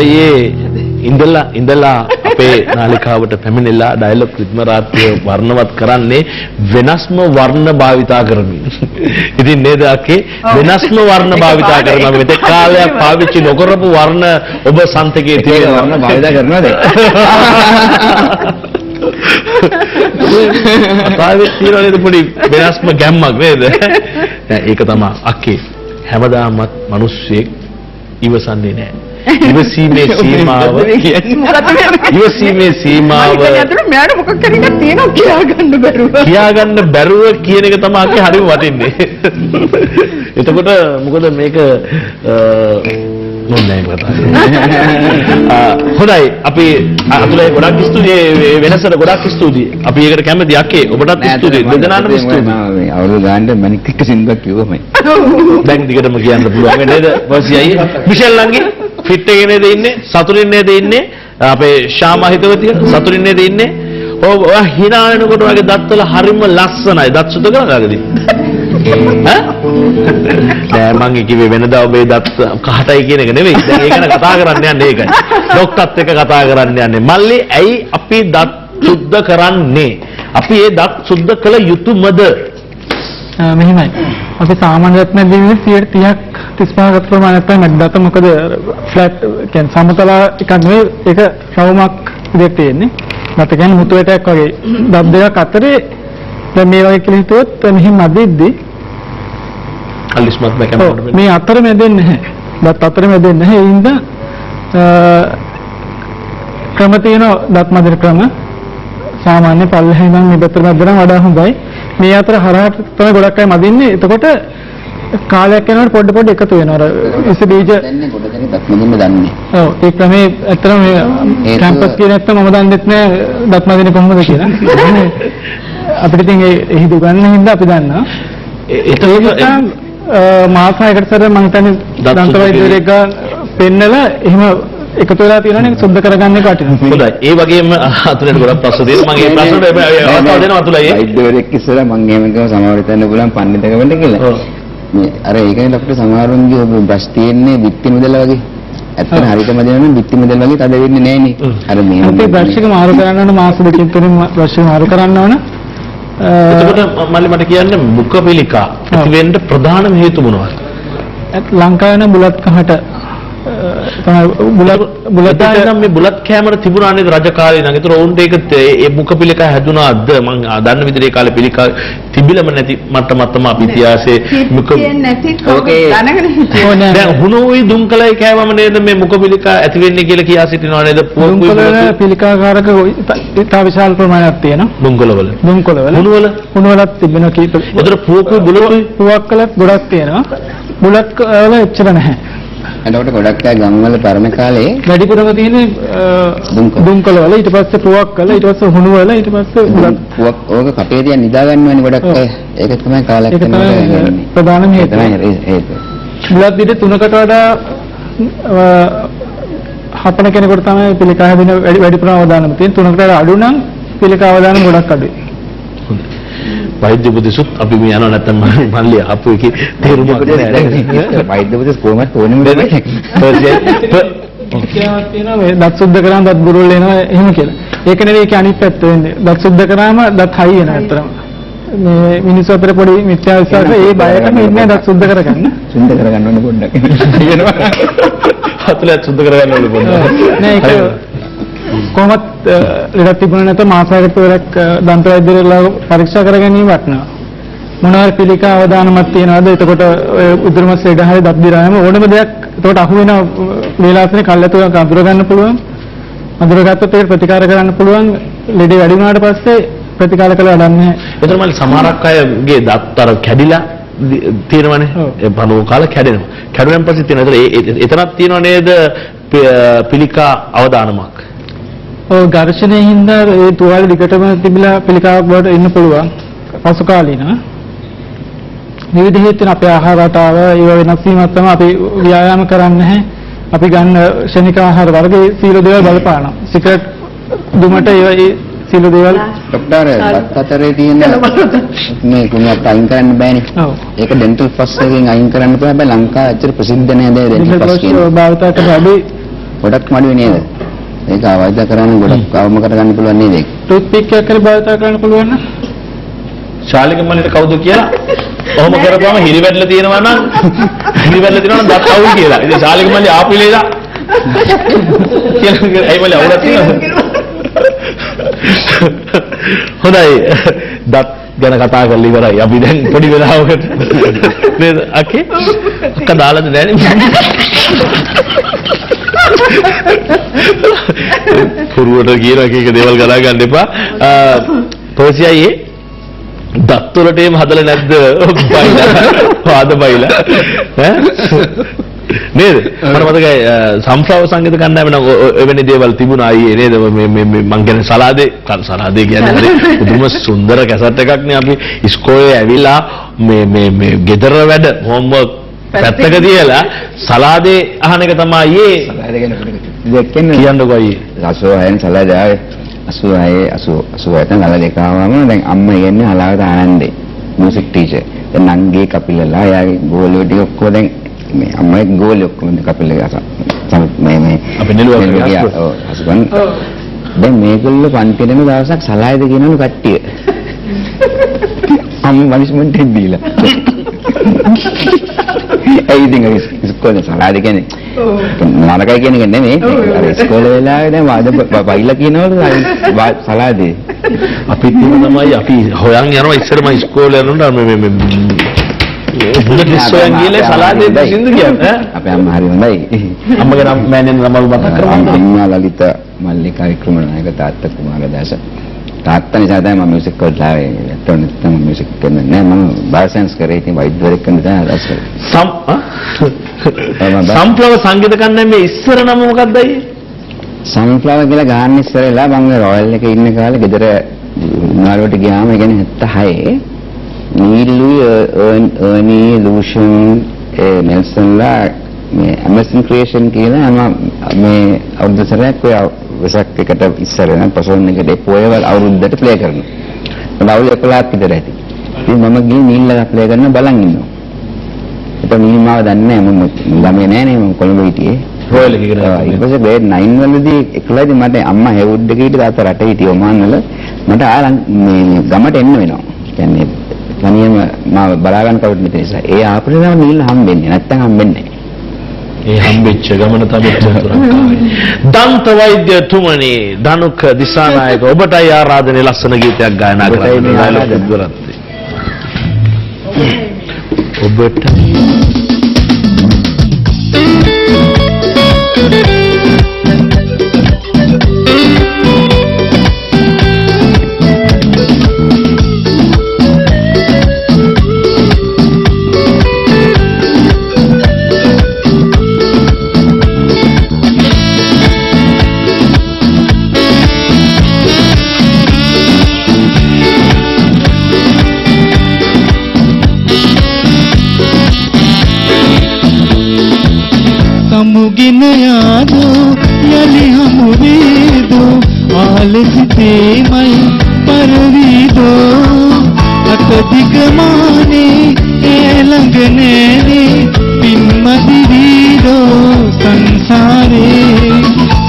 A: අතුලයේ ඉඳලා ඉඳලා අපේ නාලිකාවට පැමිණිලා ඩයලොග් රිද්ම රාත්‍රිය වර්ණවත් කරන්නේ වෙනස්ම වර්ණ භාවිතා කරමින්. ඉතින් නේද අකේ වෙනස්ම වර්ණ භාවිතා කරනවා මෙතෙක් කාලයක් පාවිච්චි නොකරපු වර්ණ ඔබ සන්තකයේ තියෙන
C: වර්ණ භාවිතා කරනවද?
A: පාවිච්චි තියනවා නේද පොඩි වෙනස්ම ගැම්මක් නේද? දැන් ඒක තමයි අකේ හැමදාමත් මිනිස්සෙක් ඉවසන්නේ නැහැ. ඉවසීමේ සීමාව ඉවසීමේ සීමාව
F: මෙයාට මොකක් හරි එකක් තියෙනවා කියා ගන්න බැරුව.
A: කියාගන්න බැරුව කියන එක තමයි අකේ හරිම වටින්නේ. එතකොට මොකද මේක කතා හොඳයි අපි අතුලේ ගොඩක් ස්තුතියි වෙනසට ගොඩක් ස්තුතියි. අපි ඒකට කැමති අකේ ඔබටත් ස්තුතියි දෙදෙනාටම ස්තුතියි.
C: අවුරුදු ගානට මණික් එක්ක සින්දුවක් කිව්වමයි.
A: දැන් දිගටම කියන්න පුළුවන් නේද? වසියයි මිෂෙල් ලංගේ ෆිට් එකේ නේද ඉන්නේ? සතුටින් නේද ඉන්නේ? අපේ ශාමා හිතවතිය සතුටින් නේද ඉන්නේ? ඔයා hina වෙනකොට වගේ දත්වල හරිම ලස්සනයි. දත් සුද්ධ කරලාගදී. ඈ? නෑ මං කිව්වේ වෙනදා ඔබේ දත් කහටයි කියන එක නෙවෙයි. දැන් ඒක ගැන කතා කරන්න යන්නේ ඒකයි. ડોක්ටර්ත් එක්ක කතා කරන්න යන්නේ. මල්ලි ඇයි අපි දත් සුද්ධ කරන්නේ? අපි ඒ දත් සුද්ධ කළ යුතුමද?
P: මෙහිමයි. අපි සාමාන්‍ය රත්න දිනේ 30ක් 35ක ප්‍රමාණයක් තමයි මැද්දට මොකද ෆ්ලැට් කියන්නේ සමතල එකක් නෙවෙයි ඒක රවුමක් විදිහට තියෙන්නේ. නැත්නම් කියන්නේ මුතු වැටයක් වගේ දත් දෙකක් අතරේ දැන් මේ වගේ කියලා හිතුවොත් මෙහි මැදිද්දී
A: අලිස්මත් බැකම
P: මේ අතර මැදෙන්නේ නැහැ. දත් අතර මැදෙන්නේ නැහැ. ඒ හින්දා ක්‍රම තියෙනවා දත් මැදින ක්‍රම. සාමාන්‍ය පල්ලෙහා ඉඳන් මේ පැත්තට මැදනම් වඩා හොඳයි. මේ අතර හරහට තමයි ගොඩක් අය මදින්නේ. එතකොට කාලයක් යනකොට පොඩ පොඩ එකතු වෙනවා. අර ඉස බීජ
C: දැන්නේ ගොඩ දෙනෙක් දත් මදින්න දන්නේ.
P: ඔව් ඒ ක්‍රමේ ඇත්තටම මේ
C: ඒක-
P: කැම්පස් කියන නැත්නම් මම දන්නෙත් නෑ දත් මදින්නේ කොහොමද කියලා. අපිට ඉතින් ඒ එහි දුගන්න හින්දා අපි දන්නවා.
A: එතකොට
P: මාස හයකට සැර මම හිතන්නේ දන්ත වෛද්‍යවරයෙක් පෙන්නලා එහෙම එකතු වෙලා තියෙනවනේ සුද්ධ කරගන්න එක වටිනවා.
A: හොඳයි. ඒ වගේම අතුලට ගොඩක් ප්‍රශ්න තියෙනවා. මම ඒ ප්‍රශ්නට අවස්ථාව දෙනවා අතුලයි.
C: වෛද්‍යවරයෙක් ඉස්සරහ මම එහෙම කිව්ව සමහර හිතන්න පුළුවන් පඬිතුක වෙන්න කියලා.
A: ඔව්.
C: මේ අර ඒකනේ අපිට සමහරුන්ගේ ඔබ බ්‍රෂ් තියෙන්නේ බිත්ති මුදල වගේ. ඇත්තට හරියටම දෙනවා බිත්ති මුදල වගේ තද වෙන්නේ නැහනේ. අර මේ
P: අපි බ්‍රෂ් එක මාරු කරන්න ඕන මාස දෙකකින් බ්‍රෂ් එක මාරු කරන්න ඕන.
A: එතකොට මල්ලි මට කියන්න මුඛ පිළිකා ඇති වෙන්න ප්‍රධානම හේතු මොනවද?
P: ලංකාවේ නම් බුලත් කහට බුලත්
A: ඉඳන් මේ බුලත් කැමර තිබුණා නේද රජ කාලේ ඉඳන්. ඒතර ඔවුන්ට ඒක තේ- ඒ මුඛ පිළිකා හැදුනාද? මං දන්න විදිහට ඒ කාලේ පිළිකා තිබිලම නැති මට්ටමක් තමයි අපි ඉතිහාසයේ මුඛ
F: නැති. දැනගෙන හිටියේ.
P: ඕ නෑ.
A: දැන් හුනෝයි දුම්කලයි කෑවම නේද මේ මුඛ පිළිකා ඇති වෙන්නේ කියලා කියා සිටිනවා නේද? බුලතුයි
P: පිළිකාකාරක ඉතා විශාල ප්‍රමාණයක් තියෙනවා.
A: දුම්කොළවල.
P: දුම්කොළවල
A: හුනුවල
P: හුණුවලත් තිබෙනවා කීප.
A: එතකොට පුවකුයි බුලතුයි
P: පුවක් කළත් ගොඩක් තියෙනවා. බුලත් වල එච්චර නැහැ.
C: එතකොට ගොඩක් අය ගම්වල පරණ කාලේ
P: වැඩිපුරම තියෙන්නේ දුම්කල. වල ඊට පස්සේ පුවක් කළා ඊට පස්සේ හුණු වල ඊට පස්සේ
C: පුවක්. ඕක කපේ තියන් නිදා ගන්නවනේ ගොඩක් අය. ඒක තමයි කාලයක්
P: තමයි. ප්‍රධානම හේතුව. බුලත් පිට තුනකට වඩා හපන කෙනෙකුට තමයි පිළිකා හැදෙන වැඩි වැඩිපුරම අවදානම තියෙන තුනකට වඩා අඩු නම් පිළිකා අවදානම් ගොඩක් අඩුයි.
A: වෛද්‍ය උපදෙසුත් අපි මේ යනවා නැත්තම් මල්ලි ආපු එකේ තේරුමක් නැහැ.
C: වෛද්‍ය උපදෙස් කොහොමද ඕනෙම දෙන්නේ.
P: කියනවා තියෙනවා මේ දත් සුද්ධ කරාම දත් බුරුල් එනවා එහෙම කියලා. ඒක නෙවෙයි ඒක අනිත් පැත්ත වෙන්නේ. දත් සුද්ධ කරාම දත් හයි වෙනවා අතරම. මේ මිනිස්සු අතර පොඩි මිත්‍යා විශ්වාස ඒ බයටම ඉන්නේ දත් සුද්ධ කරගන්න.
C: සුද්ධ කරගන්න ඕනේ පොඩ්ඩක්.
A: හතුලත් සුද්ධ කරගන්න ඕනේ පොඩ්ඩක්.
P: නෑ ඒක කොහොමත් ලෙඩක් තිබුණේ නැත මාසයකට පෙරක් දන්ත වෛද්‍යවරලා පරීක්ෂා කර ගැනීම වටනවා. මොනවාරි පිළිකා අවදානමක් තියනවාද? එතකොට ඔය උදුරමස් ලෙඩ හරි දත් දිරාම ඕනම දෙයක් එතකොට අහු වෙන වේලාසනේ කල්ැතුවක් අඳුර ගන්න පුළුවන්. අඳුරගත්තොත් ඒක ප්‍රතිකාර කරන්න පුළුවන්. ලෙඩ වැඩි වුණාට පස්සේ ප්‍රතිකාර කළ වැඩක් නැහැ.
A: එතන මල්ලි සමහරක් අයගේ දත් අර කැඩිලා තියෙනවනේ. ඒ පණුව කාලා කැඩෙනවා. කැඩුවෙන් පස්සේ තියෙන. එතන ඒ- ඒ- එතනක් තියෙනව නේද පිළිකා අවදානමක්.
P: ඔව් ඝර්ෂණයෙන් හින්දා ඒ තුවාල දිගටම තිබිලා පිළිකාවක් බවට එන්න පුළුවන්. පසු කාලීනව. විවිධ හේතුන් අපේ ආහාර රටාව ඒව වෙනස් වීමත් තමයි අපි ව්‍යායාම කරන්නේ නැහැ. අපි ගන්න ක්ෂණික ආහාර වර්ග ඒ සීල දේවල් බලපානවා. සිගරට් දුමට ඒ ඒ සීල දේවල්
C: ડોක්ටර් අතරේ තියෙන මේ කුණක් අයින් කරන්න බෑනේ.
P: ඔව්.
C: ඒක ඩෙන්ටල් ෆස් එකෙන් අයින් කරන්න පුළුවන්. හැබැයි ලංකාවේ ඇත්තට ප්‍රසිද්ධ නෑ දැන් ඩෙන්ටල් ෆස්
P: අඩුයි
C: ගොඩක් මඩුවේ නේද? ඒක අවශ්‍ය කරන්න ගොඩක් අවම කරගන්න පුළුවන් නේද ඒක?
P: ටූත් පික් එකක් කරලා භාවිත කරන්න පුළුවන් නම්
A: ශාලික මල්ලිට කවුද කියලා ඔහොම කරපුවම හිරිවැටලා තියෙනවා නම් හිරිවැටලා තියෙනවා නම් දත් අවුල් කියලා. ඉතින් ශාලික මල්ලි ආපු ඉලේලා කියලා ඇයි මල්ලි අවුලක් තියෙනවද? හොඳයි දත් ගැන කතා කරලා ඉවරයි. අපි දැන් පොඩි වෙලාවකට නේද? අකේ අක්ක දාලාද නැන්නේ? පුරුවට කියන එක එක දේවල් ගණන් ගන්න එපා. පර්සියයි දත් වලට එහෙම හදලා නැද්ද? බයිලා. වාද බයිලා. ඈ? නේද? මට මතකයි සම්ෆ්ලවර් සංගීත කණ්ඩායම නම් එවැනි දේවල් තිබුණා අයියේ නේද? මේ මේ මේ කියන්නේ සලාදේ. සලාදේ කියන්නේ හරි. පුදුම සුන්දර කැසට් එකක් නේ අපි ඉස්කෝලේ ඇවිල්ලා මේ මේ මේ ගෙදර වැඩ හෝම්වර්ක් පැත්තක තියලා සලාදේ අහන එක තමයි අයියේ
C: කියන්නේ
A: කියන්නකෝ අයියේ
C: 86 සලාද ආවේ 86 80 88 නල දෙක ආවම දැන් අම්මා කියන්නේ හලාවත ආනන්දේ. මියුසික් ටීචර් දැන් නංගී කපිලලා එයාගේ ගෝලියෝ ටික ඔක්කොම දැන් මේ අම්මයි ගෝලියෝ ඔක්කොම කපිලලා සම මේ මේ
A: අපි නෙළුවා
C: හසුබන් දැන් මේගොල්ලෝ පන්තිරේම දවසක් සලායද කියනවලු කට්ටිය. අම්මා මනිස්මන්ට් එක දීලා ඒ ඉතින් අර ඉස්කෝලේ සලාද කියන්නේ නරකයි කියන එක නෙමෙයි. අර ඉස්කෝලේ වෙලාවේ දැන් වාද බයිලා කියනවලු සලාදේ
A: අපිත් තමයි අපි හොයන් යනවා ඉස්සරම ඉස්කෝලේ යනකොට මේ මේ හොයන් ගිහලා සලාදේ සින්දු කියන්නේ.
C: අපේ අම්මා හරි හොඳයි.
A: අම්මගේ නම් මෑණියන් නම මතක් කරගන්න.
C: අම්මා ලලිත මල්ලිකා වික්‍රමනායක තාත්තා කුමාරදාස තාත්තා නිසා තමයි මම මියුසික් වලට ආවේ එතකොට තමයි මියුසික් කරන්නේ නෑ මම බාසන්ස් කරේ. ඉතින් වෛද්‍යවරයෙක් වෙන්න තමයි අදහස් කරේ
A: සම් සම්ප්ලව සංගීත කණ්ඩායමේ ඉස්සර නම මොකක්ද අයියේ?
C: සන්ෆ්ලවර් කියලා ගහන්න ඉස්සරලා මම රොයල් එකේ ඉන්න කාලේ ගෙදර නාලුවට ගියාම ඒ කියන්නේ 76 නීලුයි අර්නි ලූෂන් නෙල්සන්ලා මේ ඇමසන් ක්‍රියේෂන් මම මේ අවුරුදු සැරයක් ඔය වෙසක් එකට ඉස්සර නම් පසෝන් එකට පොයවල් අවුරුද්දට ප්ලේ කරනවා. අවුරුදු 11ක් විතර ඇති. ඉතින් මම ගිහින් නීල්ලා ප්ලේ කරන බලන් ඉන්නවා. ඒක නීල් මාව දන්නේ නැහැ මම ළමයි නෑ නේ මම කොළඹ හිටියේ.
A: රොයල් එකේ ගත්තා.
C: ඊට පස්සේ grade 9 වලදී එකලදී මට අම්මා හෙවුඩ් එකේ හිටිය තාත්තා රටේ හිටිය ඔමාන් වල මට ආලං මේ ගමට එන්න වෙනවා. කියන්නේ තනියම මාව බලා ගන්න කවුරුත් නැති නිසා. ඒ ආපුරේම නිල් හම්බෙන්නේ නැත්තම් හම්බෙන්නේ නැහැ.
A: ඒ හම්බෙච්ච ගමන තමයි ආවේ. දන්ත වෛද්‍යතුමනි ධනුක දිසානායක ඔබටයි ආරාධනේ ලස්සන ගීතයක් ගායනා කරන්න. ඔබට
H: Thank
B: සමුගෙන යාදෝ යලි හමු වේදෝ ආලසිතේමයි පරවීදෝ. අත දිගමානේ ඒ ළඟ නෑනේ පින්මදි වීදෝ සංසාරේ.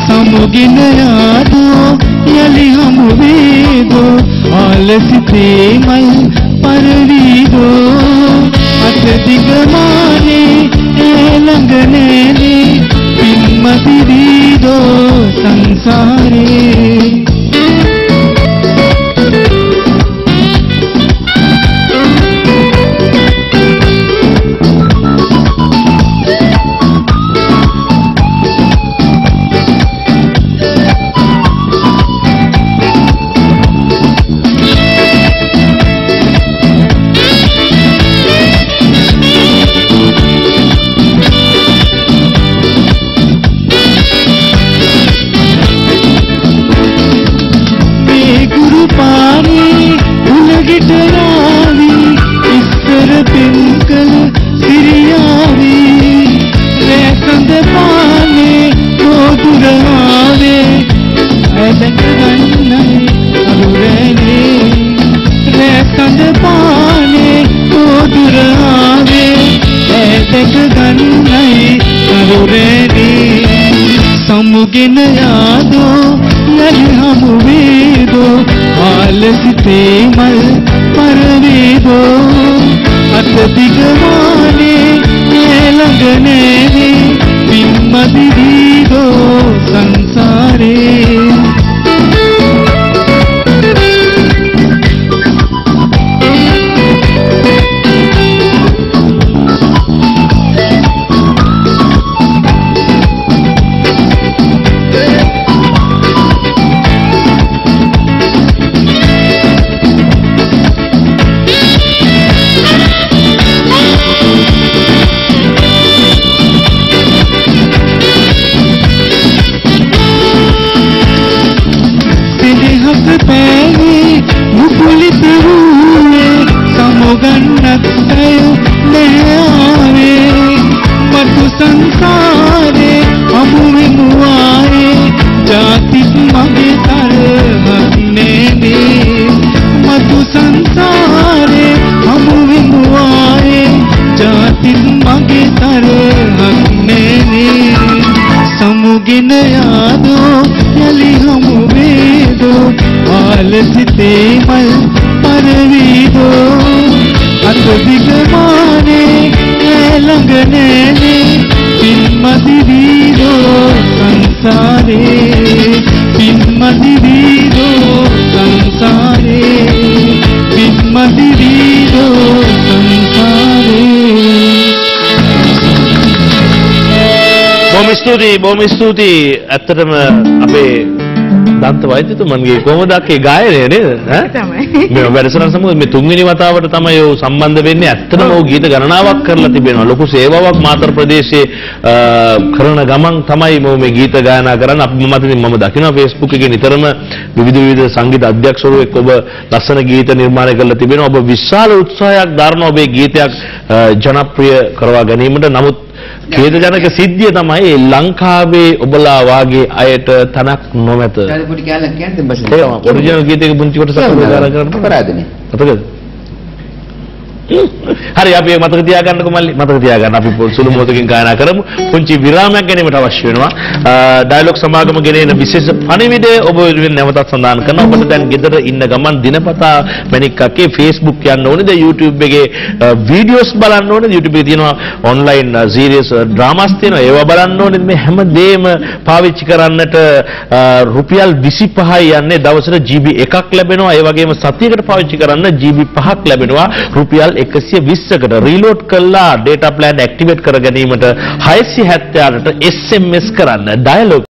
B: සමුගෙන යාදෝ යලි හමු වේදෝ ආලසිතේමයි පරවීදෝ. අත දිගමානේ ඒ ළඟ නෑනේ පින්මදි වීදෝ සමුගෙන යාදෝ යලි හමු වේදෝ ආලසිතේ මල් පරවේදෝ අත දිගමානේ ඒ ළඟ නෑනේ පින්මදි සමුගෙන යාදෝ යලි හමු වේදෝ ආලසිතේ මල් පරවීදෝ. අත දිගමානේ ඒ ළඟ නෑනේ පින්මදි වීදෝ සංසාරේ.
A: ස්තුතියි බොහොම ස්තුතියි. ඇත්තටම අපේ දන්ත වෛද්‍යතුමන්ගේ කොහොමද අක්කේ ගායනය නේද? ඈ?
F: තමයි.
A: මේ වැඩසටහන සමග මේ තුන්වෙනි වතාවට තමයි ඔය සම්බන්ධ වෙන්නේ. ඇත්තටම ඔය ගීත ගණනාවක් කරලා තිබෙනවා. ලොකු සේවාවක් මාතර ප්‍රදේශයේ කරන ගමන් තමයි මම මේ ගීත ගායනා කරන්නේ. අපි මම අතින් මම දකිනවා Facebook එකේ නිතරම විවිධ විවිධ සංගීත අධ්‍යක්ෂවරු එක්ක ඔබ ලස්සන ගීත නිර්මාණය කරලා තිබෙනවා. ඔබ විශාල උත්සාහයක් දරන ඔබේ ගීතයක් ජනප්‍රිය කරවා ගැනීමට. නමුත් ඛේදජනක සිද්ධිය තමයි ලංකාවේ ඔබලා වාගේ අයට තනක් නොමැත.
C: පොඩි කැලක් කියන්න බස්
A: ඒ ඔරිජිනල් ගීතයක පුංචි කොටසක් උදාහරණ කරන්න.
C: අපරාධනේ.
A: මතකද? හරි අපි ඒක මතක තියාගන්නකො මල්ලි. මතක තියාගන්න අපි පො- සුළු මොහොතකින් ගායනා කරමු. පුංචි විරාමයක් ගැනීමට අවශ්‍ය වෙනවා. ඩයලොග් සමාගම ගෙනෙන විශේෂ පණිවිඩය ඔබ වෙනුවෙන් නැවතත් සඳහන් කරනවා. ඔබට දැන් ගෙදර ඉන්න ගමන් දිනපතා මැනික් අක්කේ Facebook යන්න ඕනේද? YouTube එකේ වීඩියෝස් බලන්න ඕනේද? YouTube එකේ තියෙනවා ඔන්ලයින් සීරීස් ඩ්‍රාමාස් තියෙනවා. ඒවා බලන්න ඕනේද? මේ හැම දෙයක්ම පාවිච්චි කරන්නට අ, රුපියල් 25යි යන්නේ. දවසට GB එකක් ලැබෙනවා. ඒ වගේම සතියකට පාවිච්චි කරන්න GB 5ක් ලැබෙනවා. රුපියල් 120කට රීලෝඩ් කරලා data plan activate කර ගැනීමට 678ට SMS කරන්න dialog